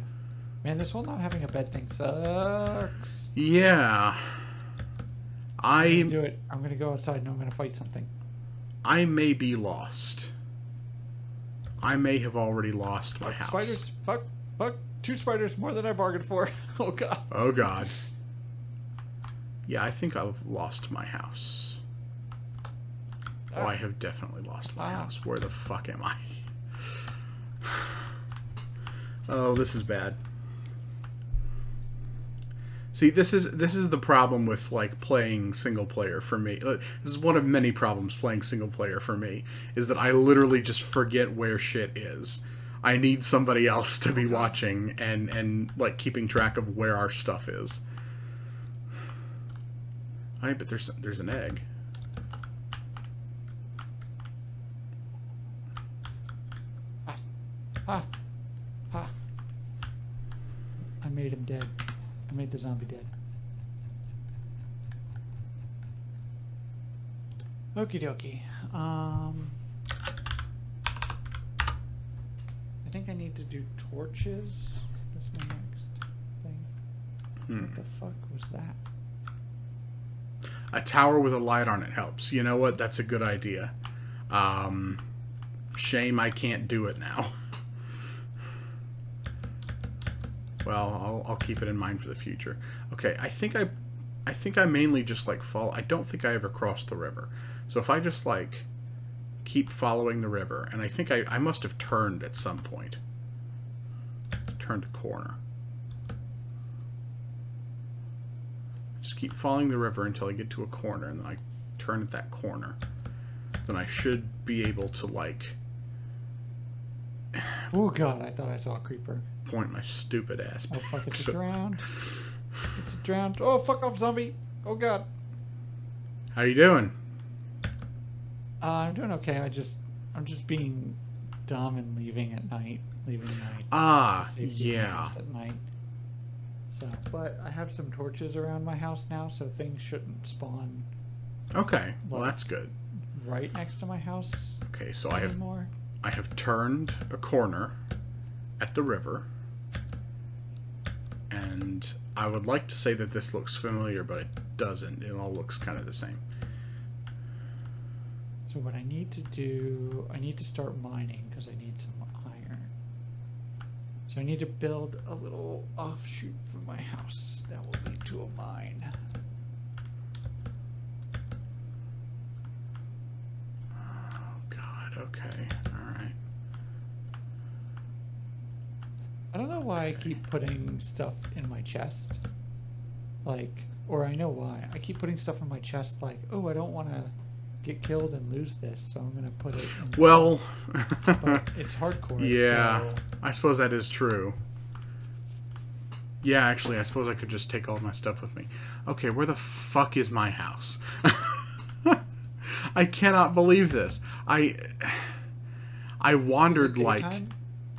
Man, this whole not having a bed thing sucks. Yeah. I'm gonna do it. I'm gonna go outside and I'm gonna fight something. I may be lost. I may have already lost my house. Spiders! Fuck! Fuck! Two spiders more than I bargained for. Oh god. Oh god. Yeah, I think I've lost my house. Oh, Ah. I have definitely lost my Wow. house. Where the fuck am I? oh, this is bad. See, this is this is the problem with like playing single player for me. Uh, This is one of many problems playing single player for me is that I literally just forget where shit is. I need somebody else to be watching and and like keeping track of where our stuff is. I but there's there's an egg. Ha! Ha! I made him dead. I made the zombie dead. Okie dokie. Um. I think I need to do torches. That's my next thing. Hmm. What the fuck was that? A tower with a light on it helps. You know what? That's a good idea. Um, shame I can't do it now. well, I'll, I'll keep it in mind for the future. Okay, I think I, I think I mainly just like fall. I don't think I ever crossed the river. So if I just like keep following the river, and I think I, I must have turned at some point. Turned a corner. Just keep following the river until I get to a corner, and then I turn at that corner. Then I should be able to like Oh god, I thought I saw a creeper. point my stupid ass. Oh fuck, it's back. a drowned. It's a drowned. Oh fuck off, zombie! Oh god. How are you doing? Uh, I'm doing okay. I just, I'm just being dumb and leaving at night. Leaving at night. Ah, yeah. house At night. So, but I have some torches around my house now, so things shouldn't spawn Okay, well What? that's good. right next to my house Okay, so I have anymore. I have turned a corner at the river, and I would like to say that this looks familiar, but it doesn't. It all looks kind of the same. So what I need to do, I need to start mining because I need some iron. So I need to build a little offshoot from my house that will lead to a mine. Oh God. Okay. All right. I don't know why I keep putting stuff in my chest. Like, or I know why. I keep putting stuff in my chest like, oh, I don't want to get killed and lose this, so I'm going to put it in Well. It's hardcore. yeah. so- I suppose that is true. Yeah, actually, I suppose I could just take all my stuff with me. Okay, where the fuck is my house? I cannot believe this. I I wandered like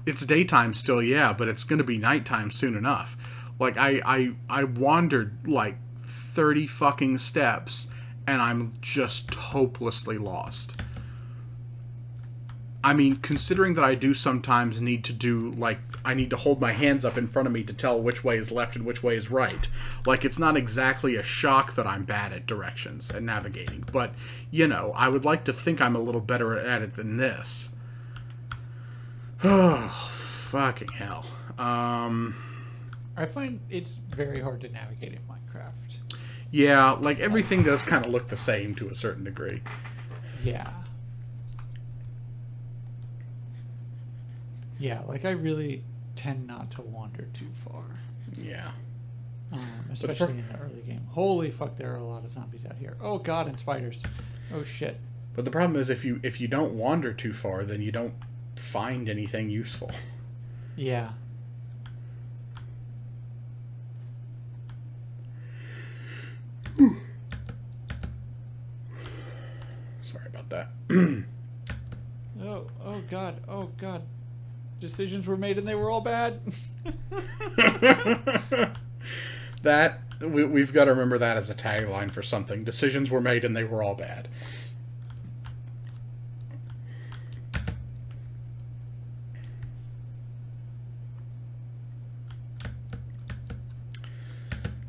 it's daytime still, yeah, but it's gonna be nighttime soon enough. Like I I I wandered like thirty fucking steps, and I'm just hopelessly lost. I mean, considering that I do sometimes need to do like I need to hold my hands up in front of me to tell which way is left and which way is right. Like it's not exactly a shock that I'm bad at directions and navigating, but you know, I would like to think I'm a little better at it than this. Oh, fucking hell. Um I find it's very hard to navigate in Minecraft. yeah, like everything does kind of look the same to a certain degree. Yeah. Yeah, like I really tend not to wander too far, Yeah. um, especially in the early game. Holy fuck, there are a lot of zombies out here. Oh god, and spiders. Oh shit. But the problem is if you if you don't wander too far, then you don't find anything useful. Yeah. Sorry about that. Oh, oh god, oh god. Decisions were made and they were all bad. that we, we've got to remember that as a tagline for something. Decisions were made and they were all bad.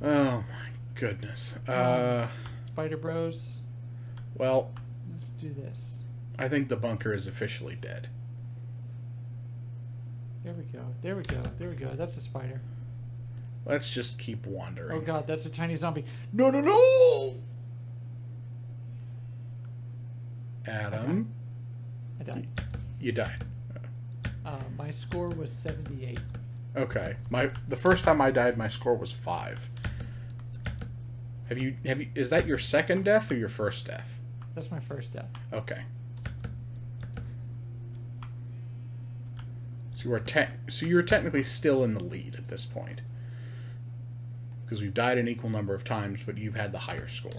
Oh my goodness. Uh, Spider Bros, well, let's do this. I think the bunker is officially dead. There we go. There we go. There we go. That's a spider. Let's just keep wandering. Oh god, that's a tiny zombie. No, no, no! Adam, I died. you died. Uh, my score was 78. Okay. My the first time I died, my score was five. Have you have you? Is that your second death or your first death? That's my first death. Okay. So you are te- so you're technically still in the lead at this point. Because we've died an equal number of times, but you've had the higher score.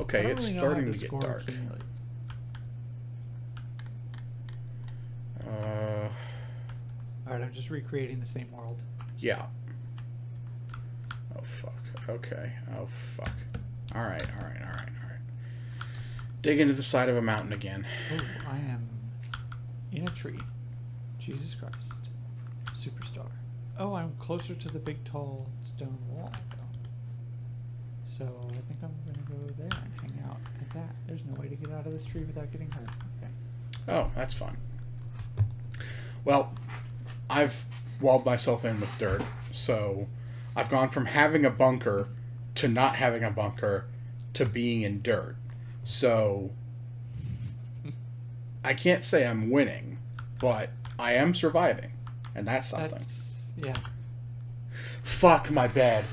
Okay, it's really starting to get dark. Uh, Alright, I'm just recreating the same world. yeah. Oh fuck. Okay. Oh fuck. Alright, alright, All right. All right. All right. All right. Dig into the side of a mountain again. Oh, I am in a tree. Jesus Christ. Superstar. Oh, I'm closer to the big tall stone wall, though. So I think I'm gonna go there and hang out at that. There's no way to get out of this tree without getting hurt. Okay. Oh, that's fun. Well, I've walled myself in with dirt, so I've gone from having a bunker to not having a bunker to being in dirt. So I can't say I'm winning, but I am surviving, and that's something. That's yeah. Fuck my bed.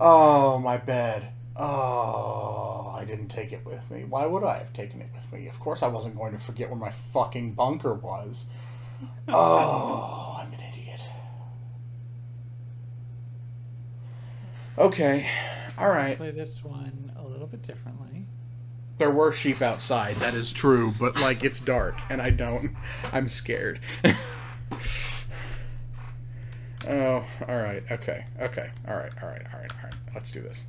Oh, my bed. Oh, I didn't take it with me. Why would I have taken it with me? Of course I wasn't going to forget where my fucking bunker was. Oh, I'm an idiot. Okay. All right. Play this one a little bit differently. There were sheep outside, that is true, but like it's dark and I don't I'm scared. oh, all right. Okay. Okay. All right. All right. All right. All right. Let's do this.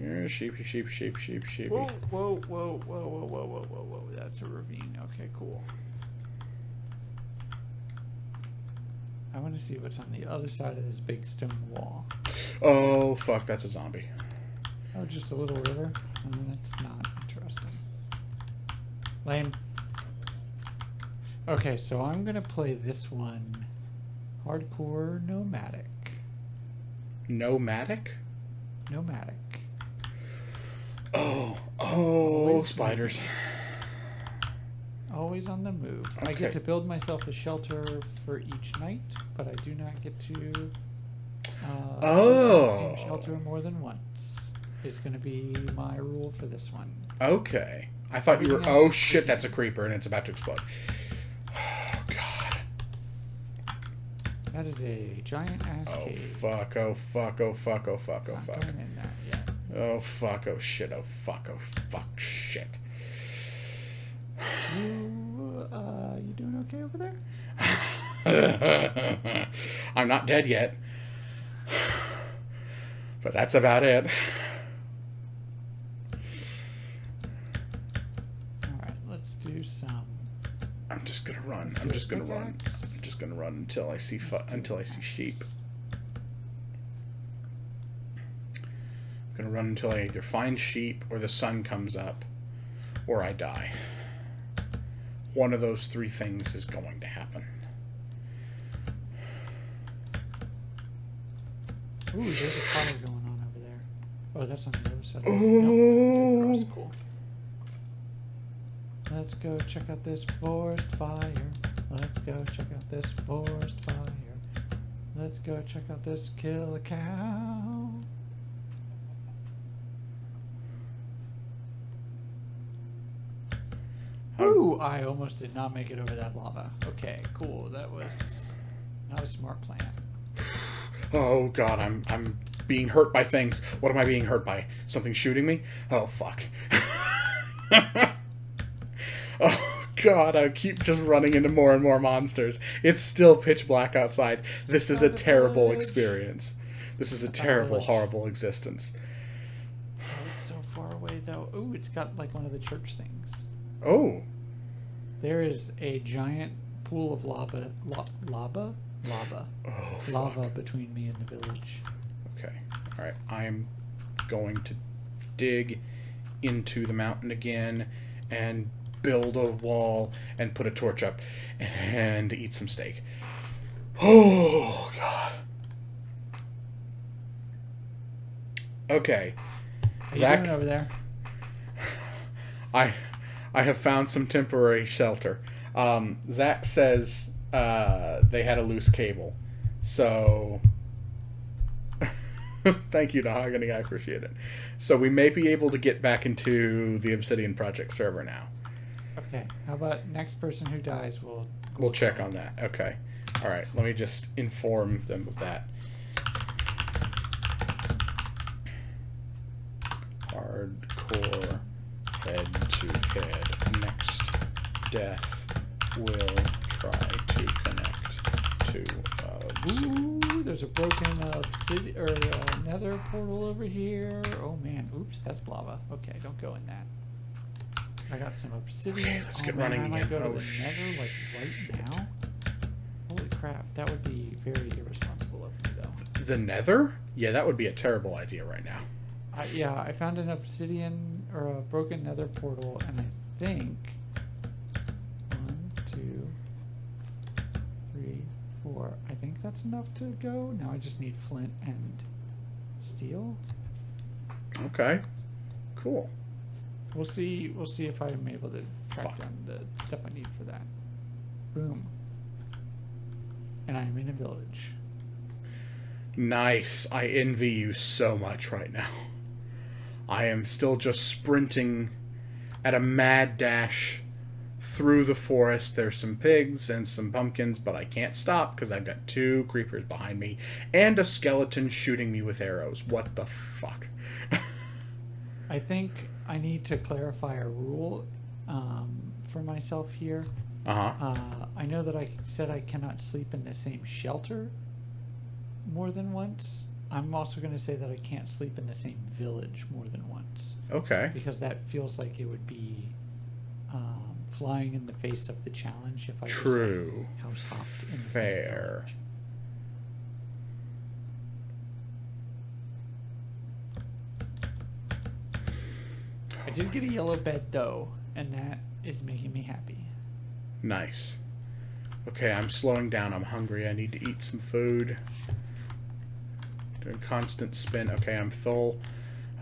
Yeah, sheepy, sheepy, sheepy, sheepy, sheepy. Whoa, whoa, whoa, whoa, whoa, whoa, whoa, whoa, whoa. That's a ravine. Okay, cool. I want to see what's on the other side of this big stone wall. Oh fuck, that's a zombie. Oh, just a little river? Oh, that's not interesting. Lame. Okay, so I'm gonna play this one hardcore nomadic. Nomadic? Nomadic. Oh, oh, Always spiders. Always on the move. I get to build myself a shelter for each night, but I do not get to uh, Oh. shelter more than once. Is going to be my rule for this one. Okay. I thought you were. Oh shit, that's a creeper and it's about to explode. Oh god. That is a giant ass Oh cave. fuck, oh fuck, oh fuck, oh fuck, oh Not fuck. going in that yet. Oh fuck, oh shit, oh fuck, oh fuck, shit. You, uh, you doing okay over there? I'm not dead yet. But that's about it. Alright, let's do some. I'm just gonna run. I'm just gonna run. I'm just gonna run until I see until I see sheep. I'm gonna run until I either find sheep or the sun comes up or I die. One of those three things is going to happen. Ooh, there's a fire going on over there. Oh, that's on the other side. Of this. Nope, across. Cool. Let's go check out this forest fire. Let's go check out this forest fire. Let's go check out this kill a cow. Ooh, I almost did not make it over that lava. Okay, cool. That was not a smart plan. Oh god, I'm I'm being hurt by things. What am I being hurt by? Something shooting me? Oh fuck. oh god, I keep just running into more and more monsters. It's still pitch black outside. This is a terrible experience. This is a I found a terrible, horrible existence. Oh, it's so far away though. Ooh, it's got like one of the church things. Oh, There is a giant pool of lava, la- lava, lava, oh fuck. lava between me and the village. Okay. All right. I'm going to dig into the mountain again and build a wall and put a torch up and eat some steak. Oh god. Okay. How Zach? over there? I I have found some temporary shelter. Um, Zach says uh, they had a loose cable, so thank you, Mahogany. I appreciate it. So we may be able to get back into the Obsidian Project server now. Okay. How about next person who dies We'll We'll check on that. Okay. All right. Let me just inform them of that. Hardcore head to head. Next death will try to connect to Ooh, there's a broken obsidian or uh, nether portal over here. Oh man, oops, that's lava. Okay, don't go in that. I got some obsidian. Okay, let's oh, get man, running I might again. go to Oh, the nether like right now. Holy crap, that would be very irresponsible of me though. the Nether. Yeah, that would be a terrible idea right now. I, yeah, I found an obsidian or a broken nether portal, and I think one, two, four. I think that's enough to go. Now I just need flint and steel. Okay. Cool. We'll see. We'll see if I'm able to track Fuck. down the stuff I need for that. Boom. And I am in a village. Nice. I envy you so much right now. I am still just sprinting at a mad dash through the forest. There's some pigs and some pumpkins, but I can't stop because I've got two creepers behind me and a skeleton shooting me with arrows. What the fuck? I think I need to clarify a rule um, for myself here. Uh huh. Uh, I know that I said I cannot sleep in the same shelter more than once. I'm also going to say that I can't sleep in the same village more than once Okay. because that feels like it would be flying in the face of the challenge if I true was, like, house hopped in fair. I did get a yellow bed though, and that is making me happy. Nice. Okay, I'm slowing down. I'm hungry. I need to eat some food. Doing constant spin. Okay, I'm full.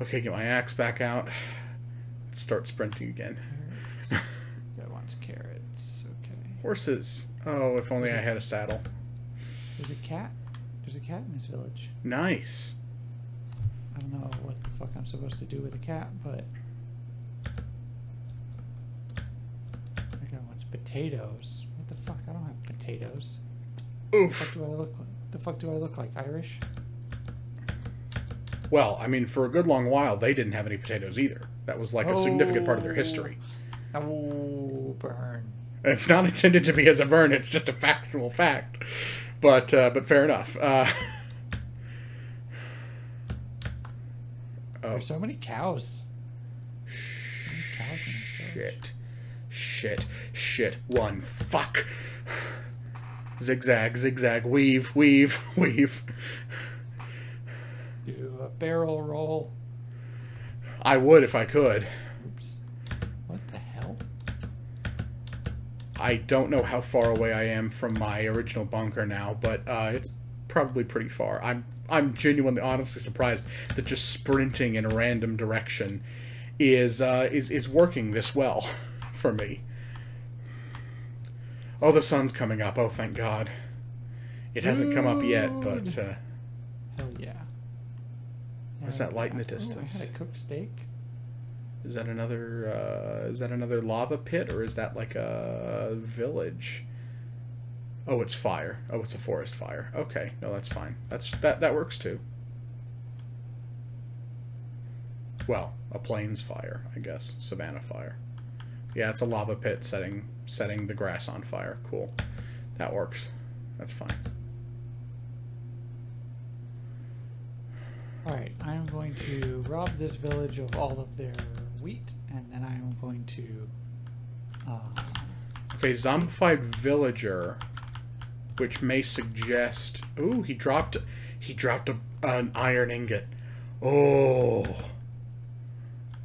Okay, get my axe back out. Start sprinting again. Carrots. wants carrots. Okay. Horses. Oh, if only I had a saddle. There's a cat. There's a cat in this village. Nice. I don't know what the fuck I'm supposed to do with a cat, but that guy wants potatoes. What the fuck? I don't have potatoes. Oof. The fuck do I look like? The fuck do I look like? Irish? Well, I mean, for a good long while, they didn't have any potatoes either. That was like a significant part of their history. Oh. Oh, burn. It's not intended to be as a burn. It's just a factual fact. But uh, but fair enough. Uh, oh There's so many cows. many cows in this village. shit, shit, shit. One fuck. Zigzag, zigzag, weave, weave, weave. Do a barrel roll. I would if I could. Oops. What the hell? I don't know how far away I am from my original bunker now, but uh, it's probably pretty far. I'm I'm genuinely, honestly surprised that just sprinting in a random direction is uh, is is working this well for me. Oh, the sun's coming up. Oh, thank God. It hasn't come up yet, but uh, Hell yeah. What's that light in the distance? I had a cooked steak. Is that another uh, is that another lava pit or is that like a village? Oh, it's fire. Oh, it's a forest fire. Okay, no, that's fine. That's that that works too. Well, a plains fire, I guess. Savannah fire. Yeah, it's a lava pit setting setting the grass on fire. Cool. That works. That's fine. Alright, I am going to rob this village of all of their wheat, and then I am going to. Uh, Okay, zombified villager, which may suggest. Ooh, he dropped. He dropped a, an iron ingot. Oh,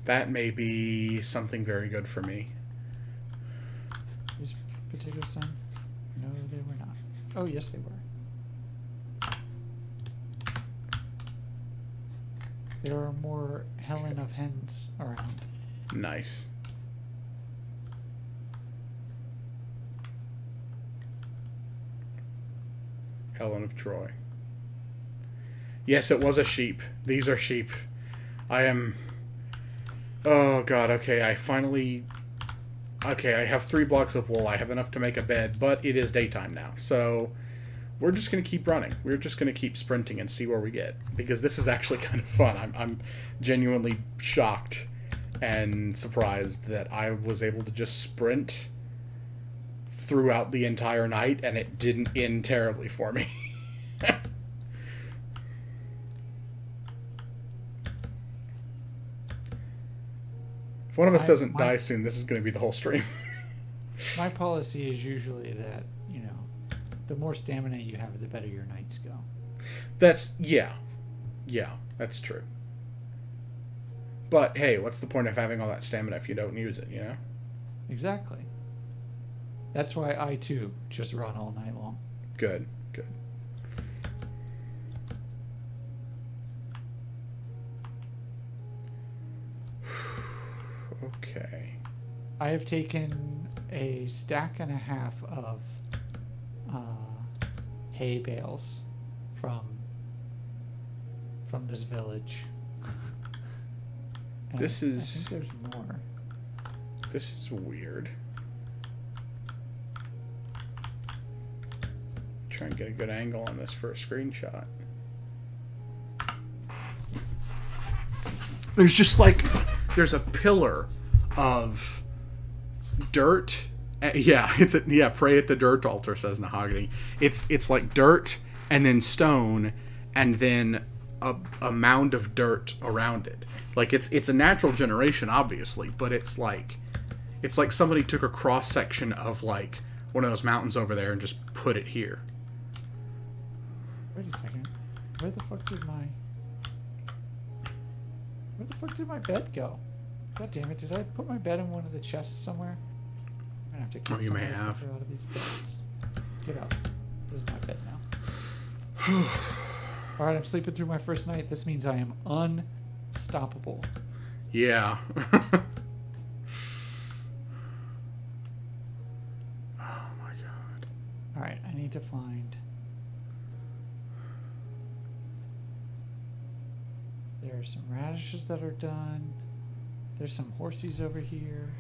that may be something very good for me. is potatoes done? No, they were not. Oh, yes, they were. There are more Helen of hens around. Nice. Helen of Troy. Yes, it was a sheep. These are sheep. I am. Oh god. Okay, I finally. Okay, I have three blocks of wool. I have enough to make a bed, but it is daytime now, so we're just gonna keep running. We're just gonna keep sprinting and see where we get because this is actually kind of fun. I'm I'm genuinely shocked and surprised that I was able to just sprint throughout the entire night and it didn't end terribly for me. if one of us doesn't my- die soon, this is going to be the whole stream. My policy is usually that, you know, the more stamina you have, the better your nights go. That's yeah. Yeah, that's true. But hey, what's the point of having all that stamina if you don't use it, you know? Exactly. That's why I, too, just run all night long. Good, good. okay. I have taken a stack and a half of uh, hay bales from from this village. This I- is- I there's more. This is weird. Try and get a good angle on this for a screenshot. There's just like there's a pillar of dirt. uh, Yeah, it's a, yeah. Pray at the dirt altar says Nahogany. It's it's like dirt and then stone and then a, a mound of dirt around it. Like it's it's a natural generation, obviously, but it's like it's like somebody took a cross section of like one of those mountains over there and just put it here. Wait a second. Where the fuck did my where the fuck did my bed go? God damn it! Did I put my bed in one of the chests somewhere? I'm gonna have to. Oh, you may have. Out of these beds. Get up. This is my bed now. All right, I'm sleeping through my first night. This means I am unstoppable. Yeah. oh my god. All right, I need to find. There are some radishes that are done. There's some horsies over here.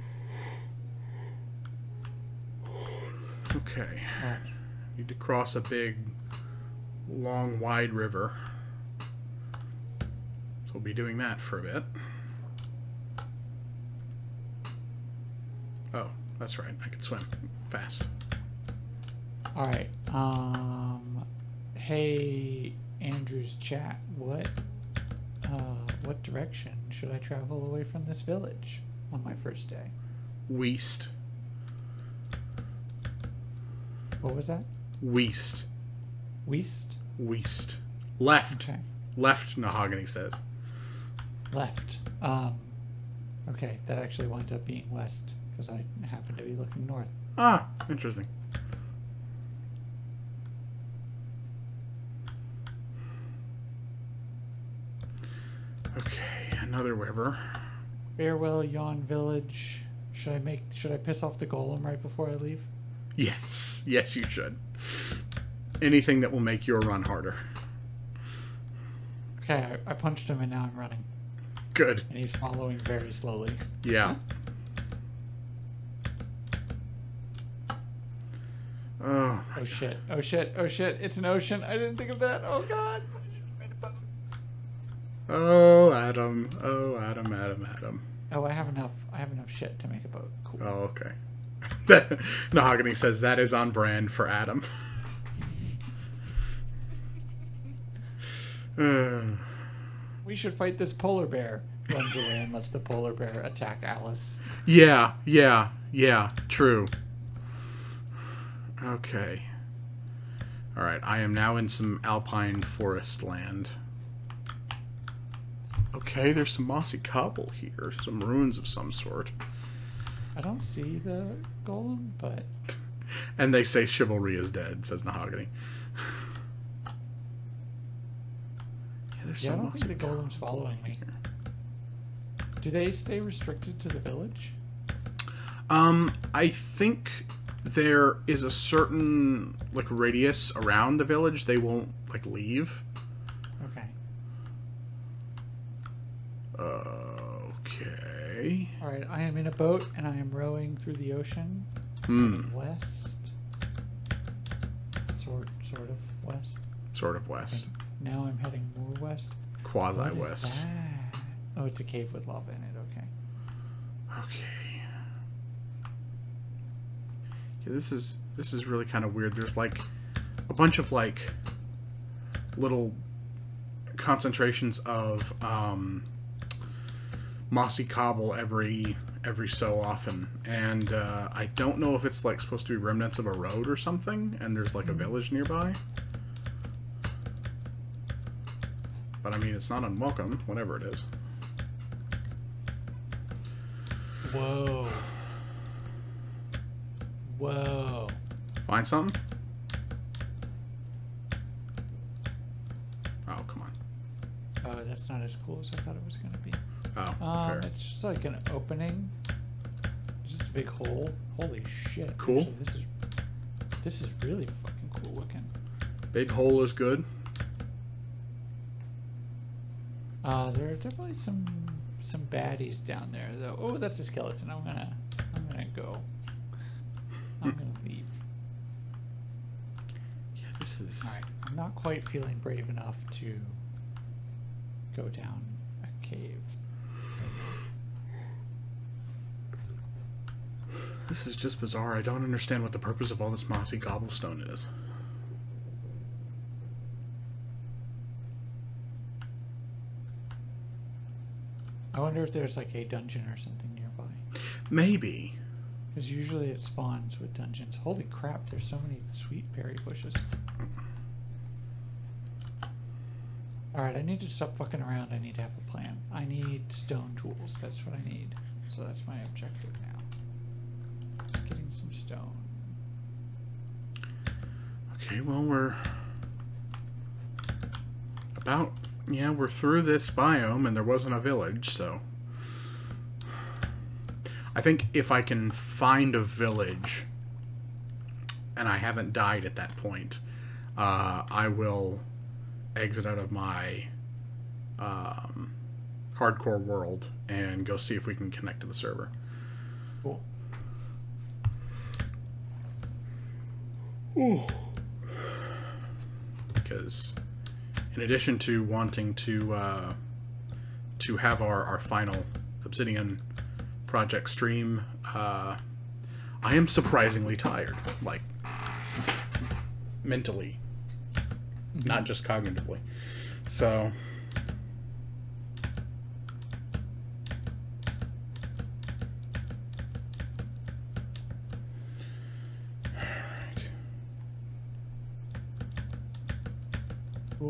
Okay. Oh, Need to cross a big, long, wide river. So we'll be doing that for a bit. Oh, that's right. I can swim fast. all right. Um, hey, Andrew's chat. What, uh, what direction should I travel away from this village on my first day? Weast. What was that? Weast. West. Weast. Left. Okay. Left, Nahogany says. Left. Um, okay, that actually winds up being west because I happen to be looking north. Ah, interesting. Okay, another river. Farewell, Yon Village. Should I make? Should I piss off the golem right before I leave? Yes, yes, you should. Anything that will make your run harder. Okay, I, I punched him and now I'm running, Good. and he's following very slowly. Yeah. Oh, Oh shit! Oh shit! Oh shit! It's an ocean. I didn't think of that. Oh god! I should've made a boat. oh, Adam. Oh, Adam, Adam, Adam. Oh, I have enough. I have enough shit to make a boat. Cool. Oh, okay. Nahogany says that is on brand for Adam. Mm. We should fight this polar bear. Runs away and lets the polar bear attack Alice. yeah, yeah, yeah, true. Okay. All right, I am now in some alpine forest land. Okay, there's some mossy cobble here, some ruins of some sort. I don't see the golem, but And they say chivalry is dead, says Nahogany. yeah, there's yeah, I don't think the golem's following me. here. Do they stay restricted to the village? Um, I think there is a certain like radius around the village they won't like leave. Okay. Okay. All right. I am in a boat and I am rowing through the ocean. Hmm. West. Sort, sort of west. Sort of west. Now I'm heading more west. Quasi west. Oh, it's a cave with lava in it. Okay. Okay. Yeah, this is this is really kind of weird. There's like a bunch of like little concentrations of um, mossy cobble every every so often, and uh, I don't know if it's like supposed to be remnants of a road or something, and there's like a village nearby. But I mean, it's not unwelcome, whatever it is. Whoa. Whoa. Find something? Oh, come on. Oh, that's not as cool as I thought it was going to be. Oh, Um, fair. it's just like an opening. Just a big hole. Holy shit. Cool. Actually, this is this is really fucking cool looking. Big hole is good. Uh, there are definitely some some baddies down there though. Oh, that's a skeleton. I'm gonna I'm gonna go. I'm gonna leave. Yeah, this is. All right. I'm not quite feeling brave enough to go down a cave. This is just bizarre. I don't understand what the purpose of all this mossy cobblestone is. I wonder if there's like a dungeon or something nearby. Maybe. Because usually it spawns with dungeons. Holy crap, there's so many sweet berry bushes. All right, I need to stop fucking around. I need to have a plan. I need stone tools. That's what I need. So that's my objective now. Getting some stone. Okay, well we're about yeah, we're through this biome and there wasn't a village, so I think if I can find a village and I haven't died at that point, uh, I will exit out of my um, hardcore world and go see if we can connect to the server. Cool. Because in addition to wanting to uh, to have our, our final Obsidian project stream, uh, I am surprisingly tired, like mentally, not just cognitively. So.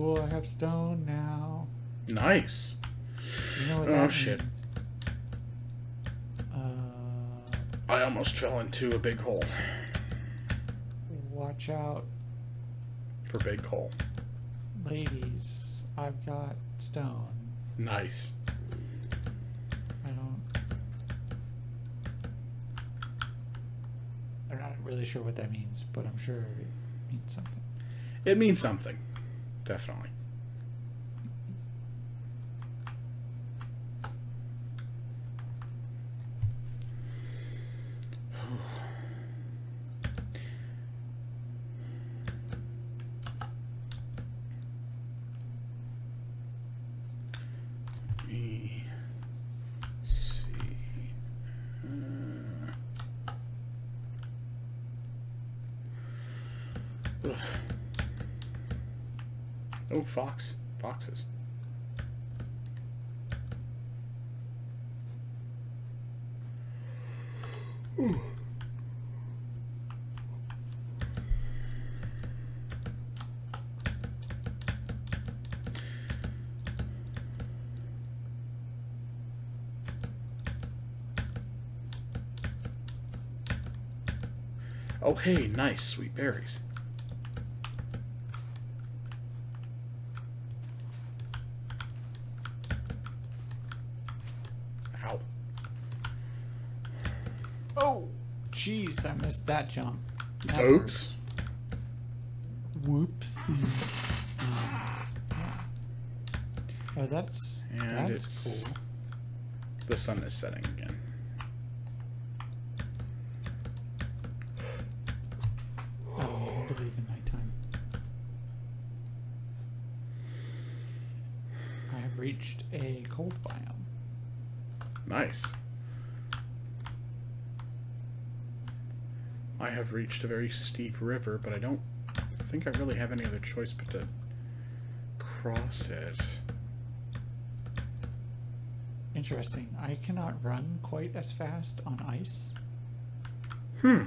Cool, I have stone now. Nice. You know what Oh, shit. Uh, I almost fell into a big hole watch out, for big hole. ladies. I've got stone. Nice. I don't. I'm not really sure what that means, but I'm sure it means something. It means something. Definitely. Let me see. Uh, ugh. Oh, fox. Foxes. Oh, hey, nice, sweet berries. Ow. Oh, jeez, I missed that jump. That Oops. hurt. Whoopsie. Oh, that's And that's it's cool. the sun is setting again. I don't even believe in nighttime. I have reached a cold biome. Nice. I have reached a very steep river, but I don't think I really have any other choice but to cross it. Interesting. I cannot run quite as fast on ice. Hmm.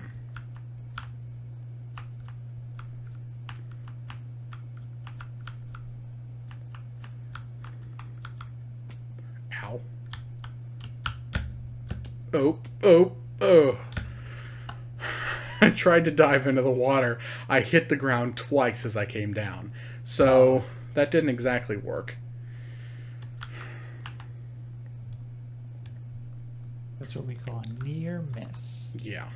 Ow. Oh, oh, oh. Tried to dive into the water. I hit the ground twice as I came down. So that didn't exactly work. That's what we call a near miss. Yeah.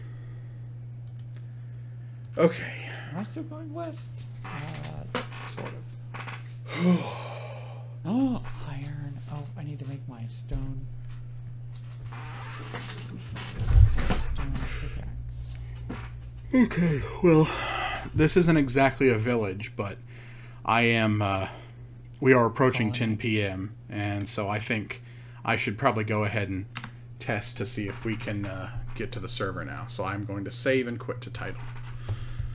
Okay. Am I still going west? Uh, sort of. Oh, iron. Oh, I need to make my stone. Stone pickaxe. Okay, well, this isn't exactly a village, but I am. Uh, we are approaching 10 p.m., and so I think I should probably go ahead and test to see if we can uh, get to the server now. So I'm going to save and quit to title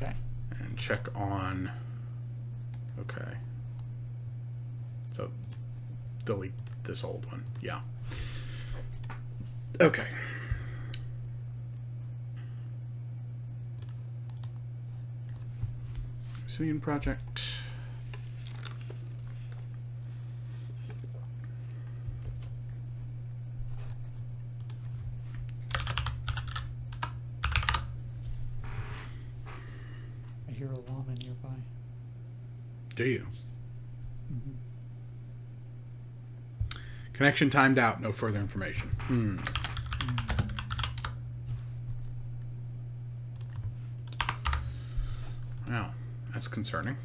Okay. and check on. Okay. So delete this old one. Yeah. Okay. Project. I hear a llama nearby. Do you? Mm-hmm. Connection timed out. No further information. Hmm. That's concerning.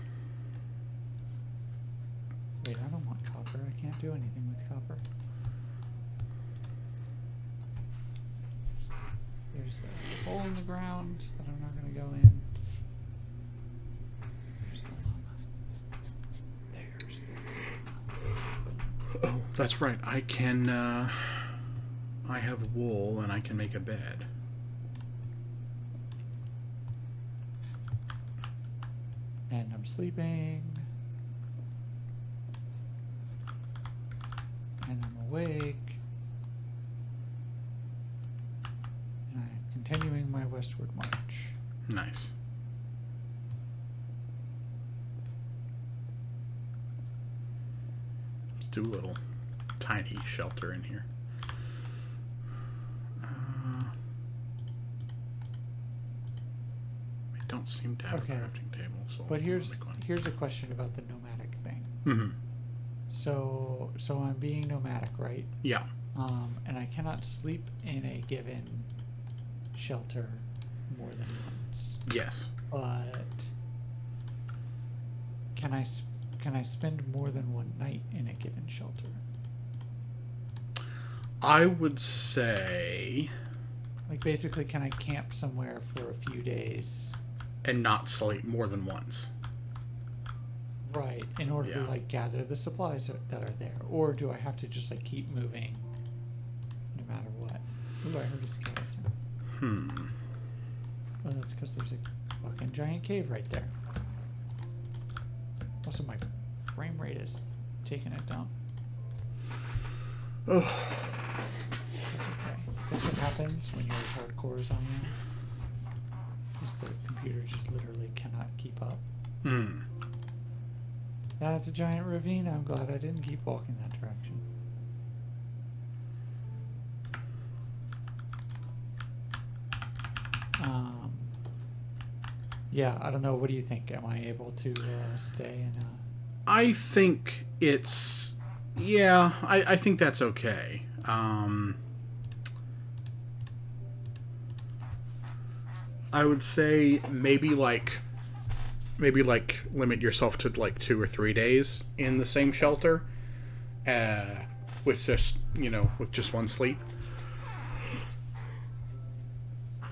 Wait, I don't want copper. I can't do anything with copper. There's a hole in the ground that I'm not gonna go in. There's the llama. There's the llama. Oh, that's right. I can. Uh, I have wool, and I can make a bed. And I'm sleeping. And I'm awake. And I'm continuing my westward march. Nice. Let's do a little tiny shelter in here. Uh, we don't seem to have Okay. a crafting table, so But here's here's a question about the nomadic thing. Mhm. So so I'm being nomadic, right? Yeah. Um, and I cannot sleep in a given shelter more than once. Yes. But can I s- can I spend more than one night in a given shelter? I would say, Like basically, can I camp somewhere for a few days? And not sleep more than once. Right, in order Yeah. to like gather the supplies that are there, or do I have to just like keep moving, no matter what? Ooh, I heard a skeleton. Hmm. Well, that's because there's a fucking giant cave right there. Also, my frame rate is taking a dump. Oh. That's okay. That's what happens when you're hardcore as I am. The computer just literally cannot keep up. Hmm. That's a giant ravine. I'm glad I didn't keep walking that direction. Um, yeah, I don't know. What do you think? Am I able to uh, stay in a I think it's yeah, I, I think that's okay. Um I would say maybe like maybe like limit yourself to like two or three days in the same shelter. Uh with just you know, with just one sleep.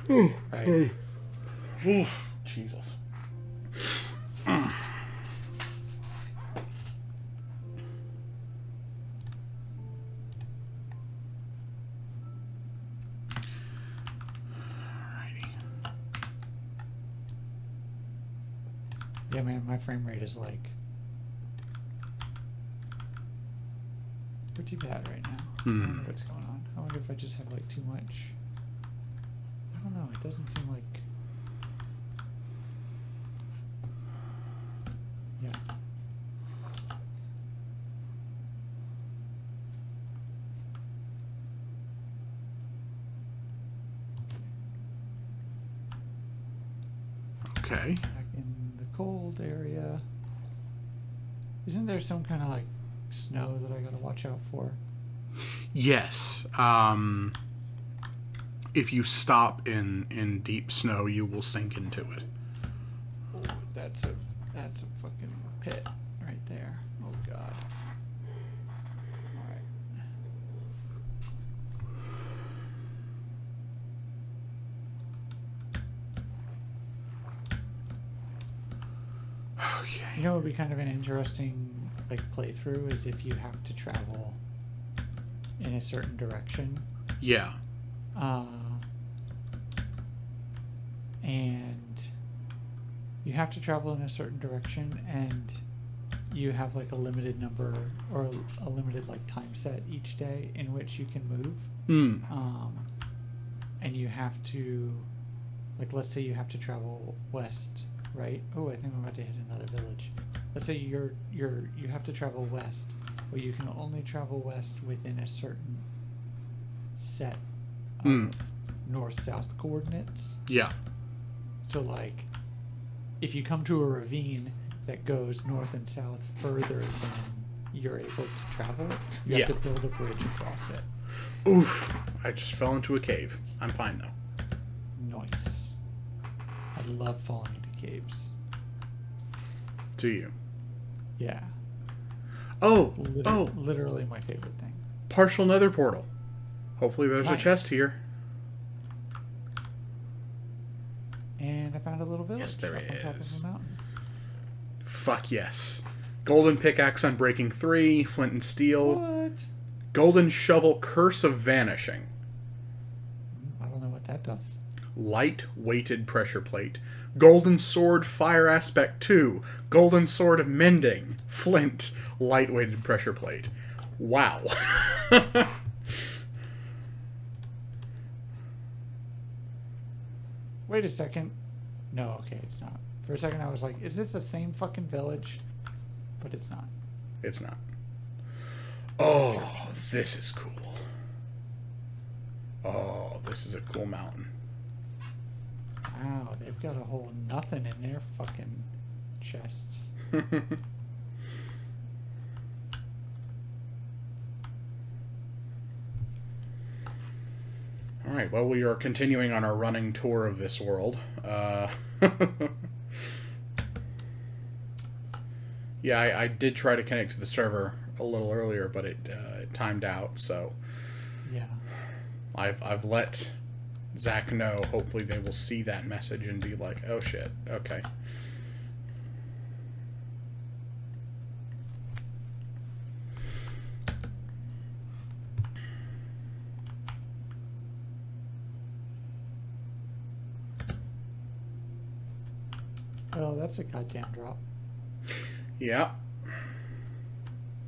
right? Jesus. Alrighty. Yeah, man, my frame rate is like pretty bad right now. I Hmm. wonder what's going on. I wonder if I just have like too much. I don't know. It doesn't seem like. Yeah. Okay. Back in the cold area. Isn't there some kind of like snow that I gotta watch out for? Yes. Um if you stop in in deep snow, you will sink into it. Oh, that's a that's a fucking pit right there. Oh god. Alright. Okay. You know what would be kind of an interesting like playthrough is if you have to travel in a certain direction. Yeah. Uh, and you have to travel in a certain direction and you have like a limited number or a limited like time set each day in which you can move Hmm. um, and you have to like let's say you have to travel west right oh i think i'm about to hit another village let's say you're you're you have to travel west but you can only travel west within a certain set of Hmm. north south coordinates Yeah. so like if you come to a ravine that goes north and south further than you're able to travel. You Yeah. have to build a bridge across it. Oof! I just fell into a cave. I'm fine though. Nice. I love falling into caves. Do you? Yeah. Oh, oh, literally my favorite thing. partial nether portal. Hopefully, there's a chest here. And I found a little village Yes, there up on top of a mountain. Fuck yes. Golden pickaxe unbreaking three. Flint and steel. What? Golden shovel curse of vanishing. I don't know what that does. Light weighted pressure plate. Golden sword fire aspect 2. Golden sword of mending. Flint. Light weighted pressure plate. Wow. Wait a second. No, okay, it's not. For a second, I was like, is this the same fucking village? But it's not. it's not. Oh, this is cool. Oh, this is a cool mountain. Wow, they've got a whole nothing in their fucking chests. All right. Well, we are continuing on our running tour of this world. Uh, yeah, I, I did try to connect to the server a little earlier, but it, uh, it timed out. So Yeah. I've I've let Zach know. Hopefully, they will see that message and be like, "Oh shit, okay." Oh, that's a goddamn drop. Yeah,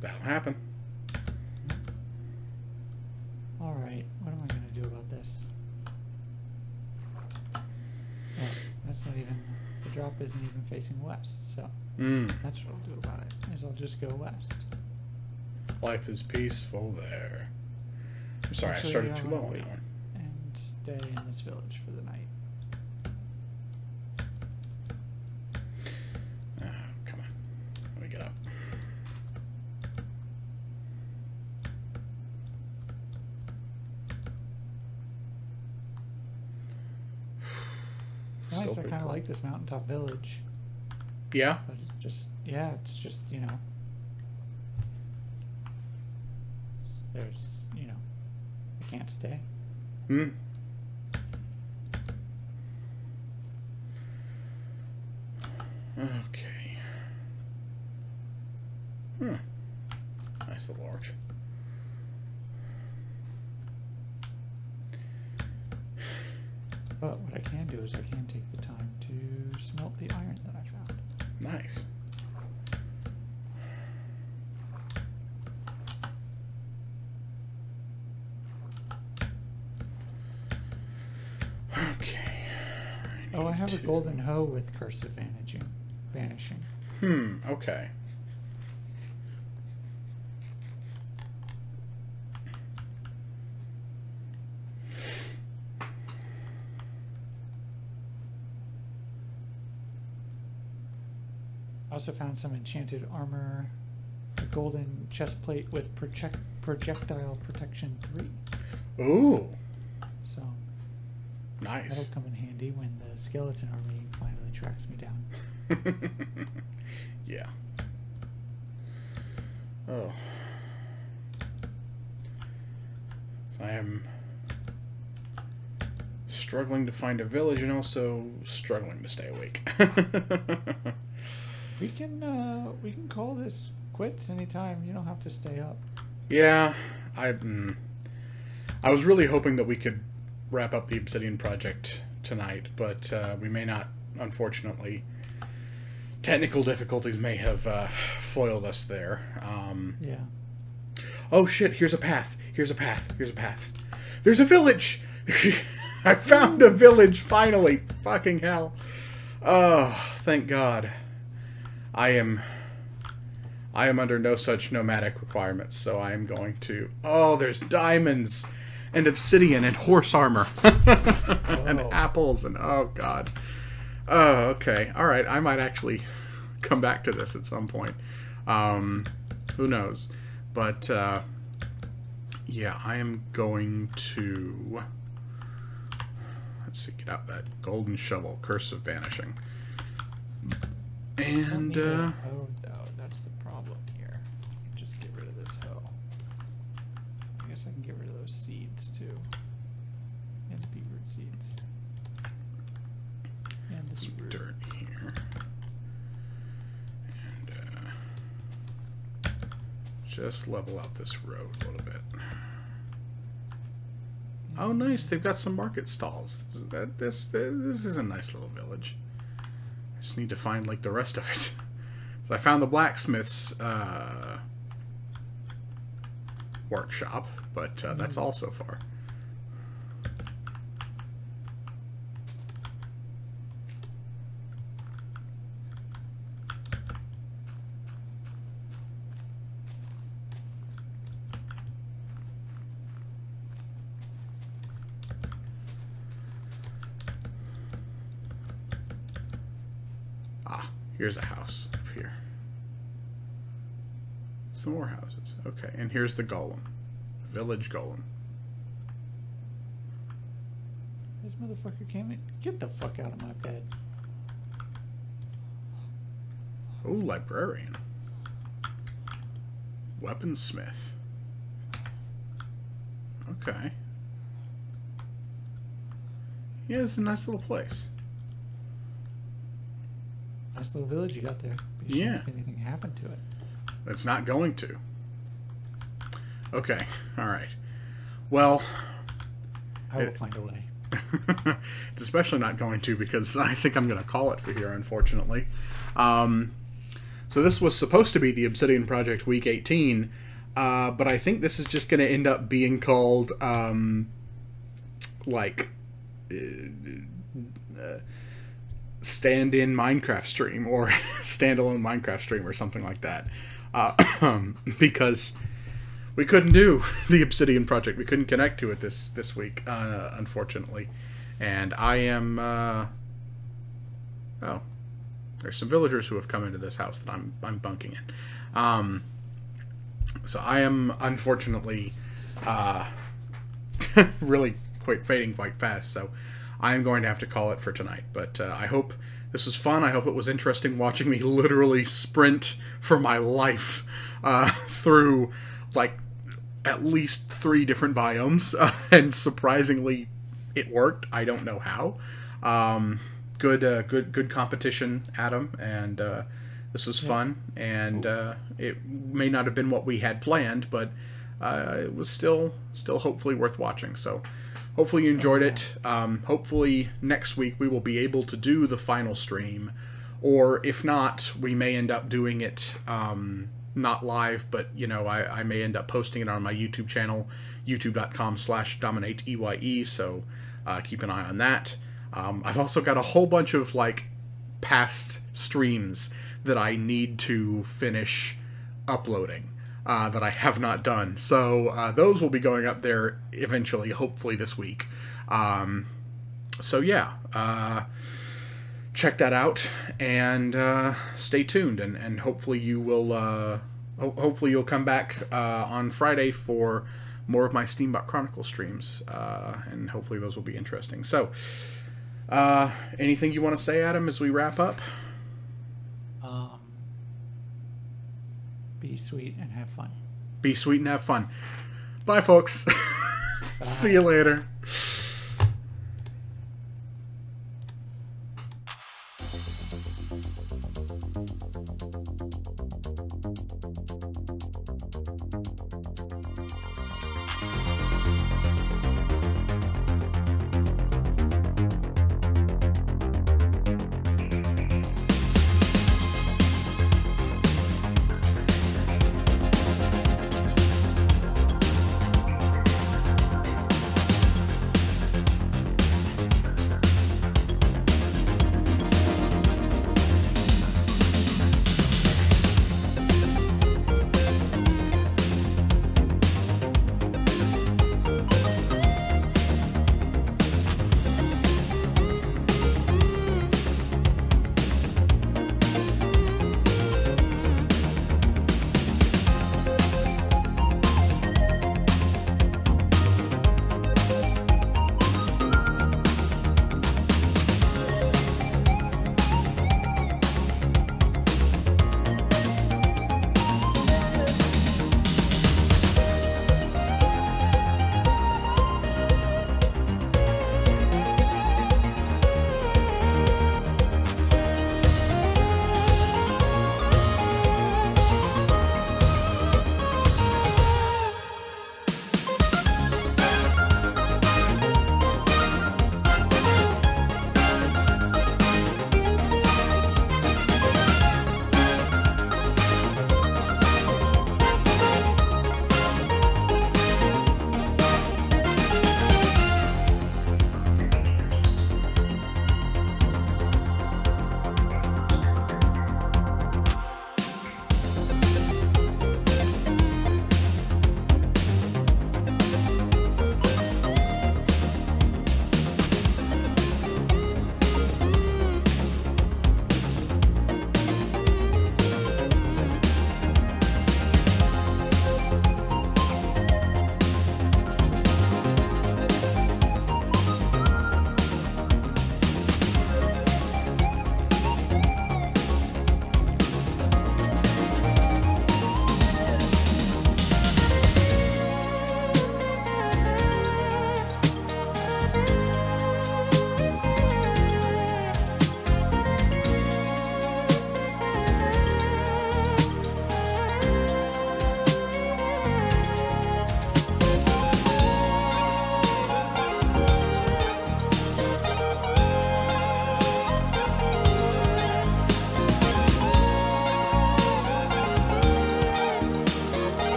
that'll happen. All right, what am I gonna do about this? Oh, that's not even. The drop isn't even facing west, so Mm, that's what I'll do about it. Is I'll just go west. life is peaceful there. I'm sorry, Actually, I started too wanna low on that one. and stay in this village for the night. Oh, come on. Let me get up. It's nice. So I pretty kind of cool. like this mountaintop village, Yeah? but it's just yeah, it's just you know, there's you know, I can't stay. Hmm. Okay. Hmm. Nice little arch. But what I can do is I can take the time to smelt the iron that I found. Nice. Okay. Oh, I have a golden hoe with curse of vanishing. Vanishing. Hmm, okay. Also found some enchanted armor, a golden chest plate with project projectile protection three. Ooh, So nice. that'll come in handy when the skeleton army finally tracks me down. yeah. Oh. I am struggling to find a village and also struggling to stay awake. We can uh, we can call this quits anytime. You don't have to stay up. yeah, I mm, I was really hoping that we could wrap up the Obsidian project tonight, but uh, we may not, unfortunately. Technical difficulties may have uh, foiled us there. Um, Yeah. Oh shit, here's a path. Here's a path. Here's a path. There's a village! I found a village finally. Fucking hell. Oh, thank God. I am I am under no such nomadic requirements, so I am going to Oh, there's diamonds and obsidian and horse armor and apples and oh god. Oh, okay. All right, I might actually come back to this at some point. Um, who knows? But uh, yeah, I am going to let's see, get out that golden shovel, curse of vanishing, and uh, hoe though. That's the problem here. Just get rid of this hoe. I guess I can get rid of those seeds too, and the beetroot seeds, and some beetroot. dirt here, and uh, just level out this road a little bit. Oh, nice! They've got some market stalls. That this this is a nice little village. Just need to find like the rest of it. So I found the blacksmith's uh, workshop, but uh, that's all so far. Ah, here's a house up here. Some more houses. Okay, and here's the golem. Village golem. This motherfucker came in. Get the fuck out of my bed. Oh, librarian. Weaponsmith. Okay. Yeah, it's a nice little place. Nice little village you got there. Be sure Yeah. If anything happened to it. It's not going to. Okay, alright. Well, I will It- find a way. it's especially not going to because I think I'm going to call it for here, unfortunately. Um, so this was supposed to be the Obsidian Project Week 18, uh, but I think this is just going to end up being called um, like uh, uh, stand-in Minecraft stream or standalone Minecraft stream or something like that, uh, because we couldn't do the Obsidian project. We couldn't connect to it this this week, uh, unfortunately. And I am. Uh, oh, there's some villagers who have come into this house that I'm I'm bunking in. Um, so I am unfortunately uh, really quite fading quite fast. So I am going to have to call it for tonight. But uh, I hope this was fun. I hope it was interesting watching me literally sprint for my life uh, through like at least three different biomes, uh, and surprisingly, it worked. I don't know how. Um, good, uh, good, good competition, Adam, and uh, this was fun. And uh, it may not have been what we had planned, but uh, it was still, still hopefully worth watching. So. Hopefully you enjoyed it. Um, hopefully next week we will be able to do the final stream, or if not, we may end up doing it um, not live, but you know I, I may end up posting it on my YouTube channel, youtube.com/slash dominate. So uh, keep an eye on that. Um, I've also got a whole bunch of like past streams that I need to finish uploading uh, that I have not done. So uh, those will be going up there eventually, hopefully this week. Um, so yeah, uh, check that out and uh, stay tuned, and, and hopefully you will. Uh, ho- hopefully you'll come back uh, on Friday for more of my Steambot Chronicle streams, and hopefully those will be interesting. So, anything you want to say, Adam, as we wrap up? Be sweet and have fun. Be sweet and have fun. Bye, folks. See you later.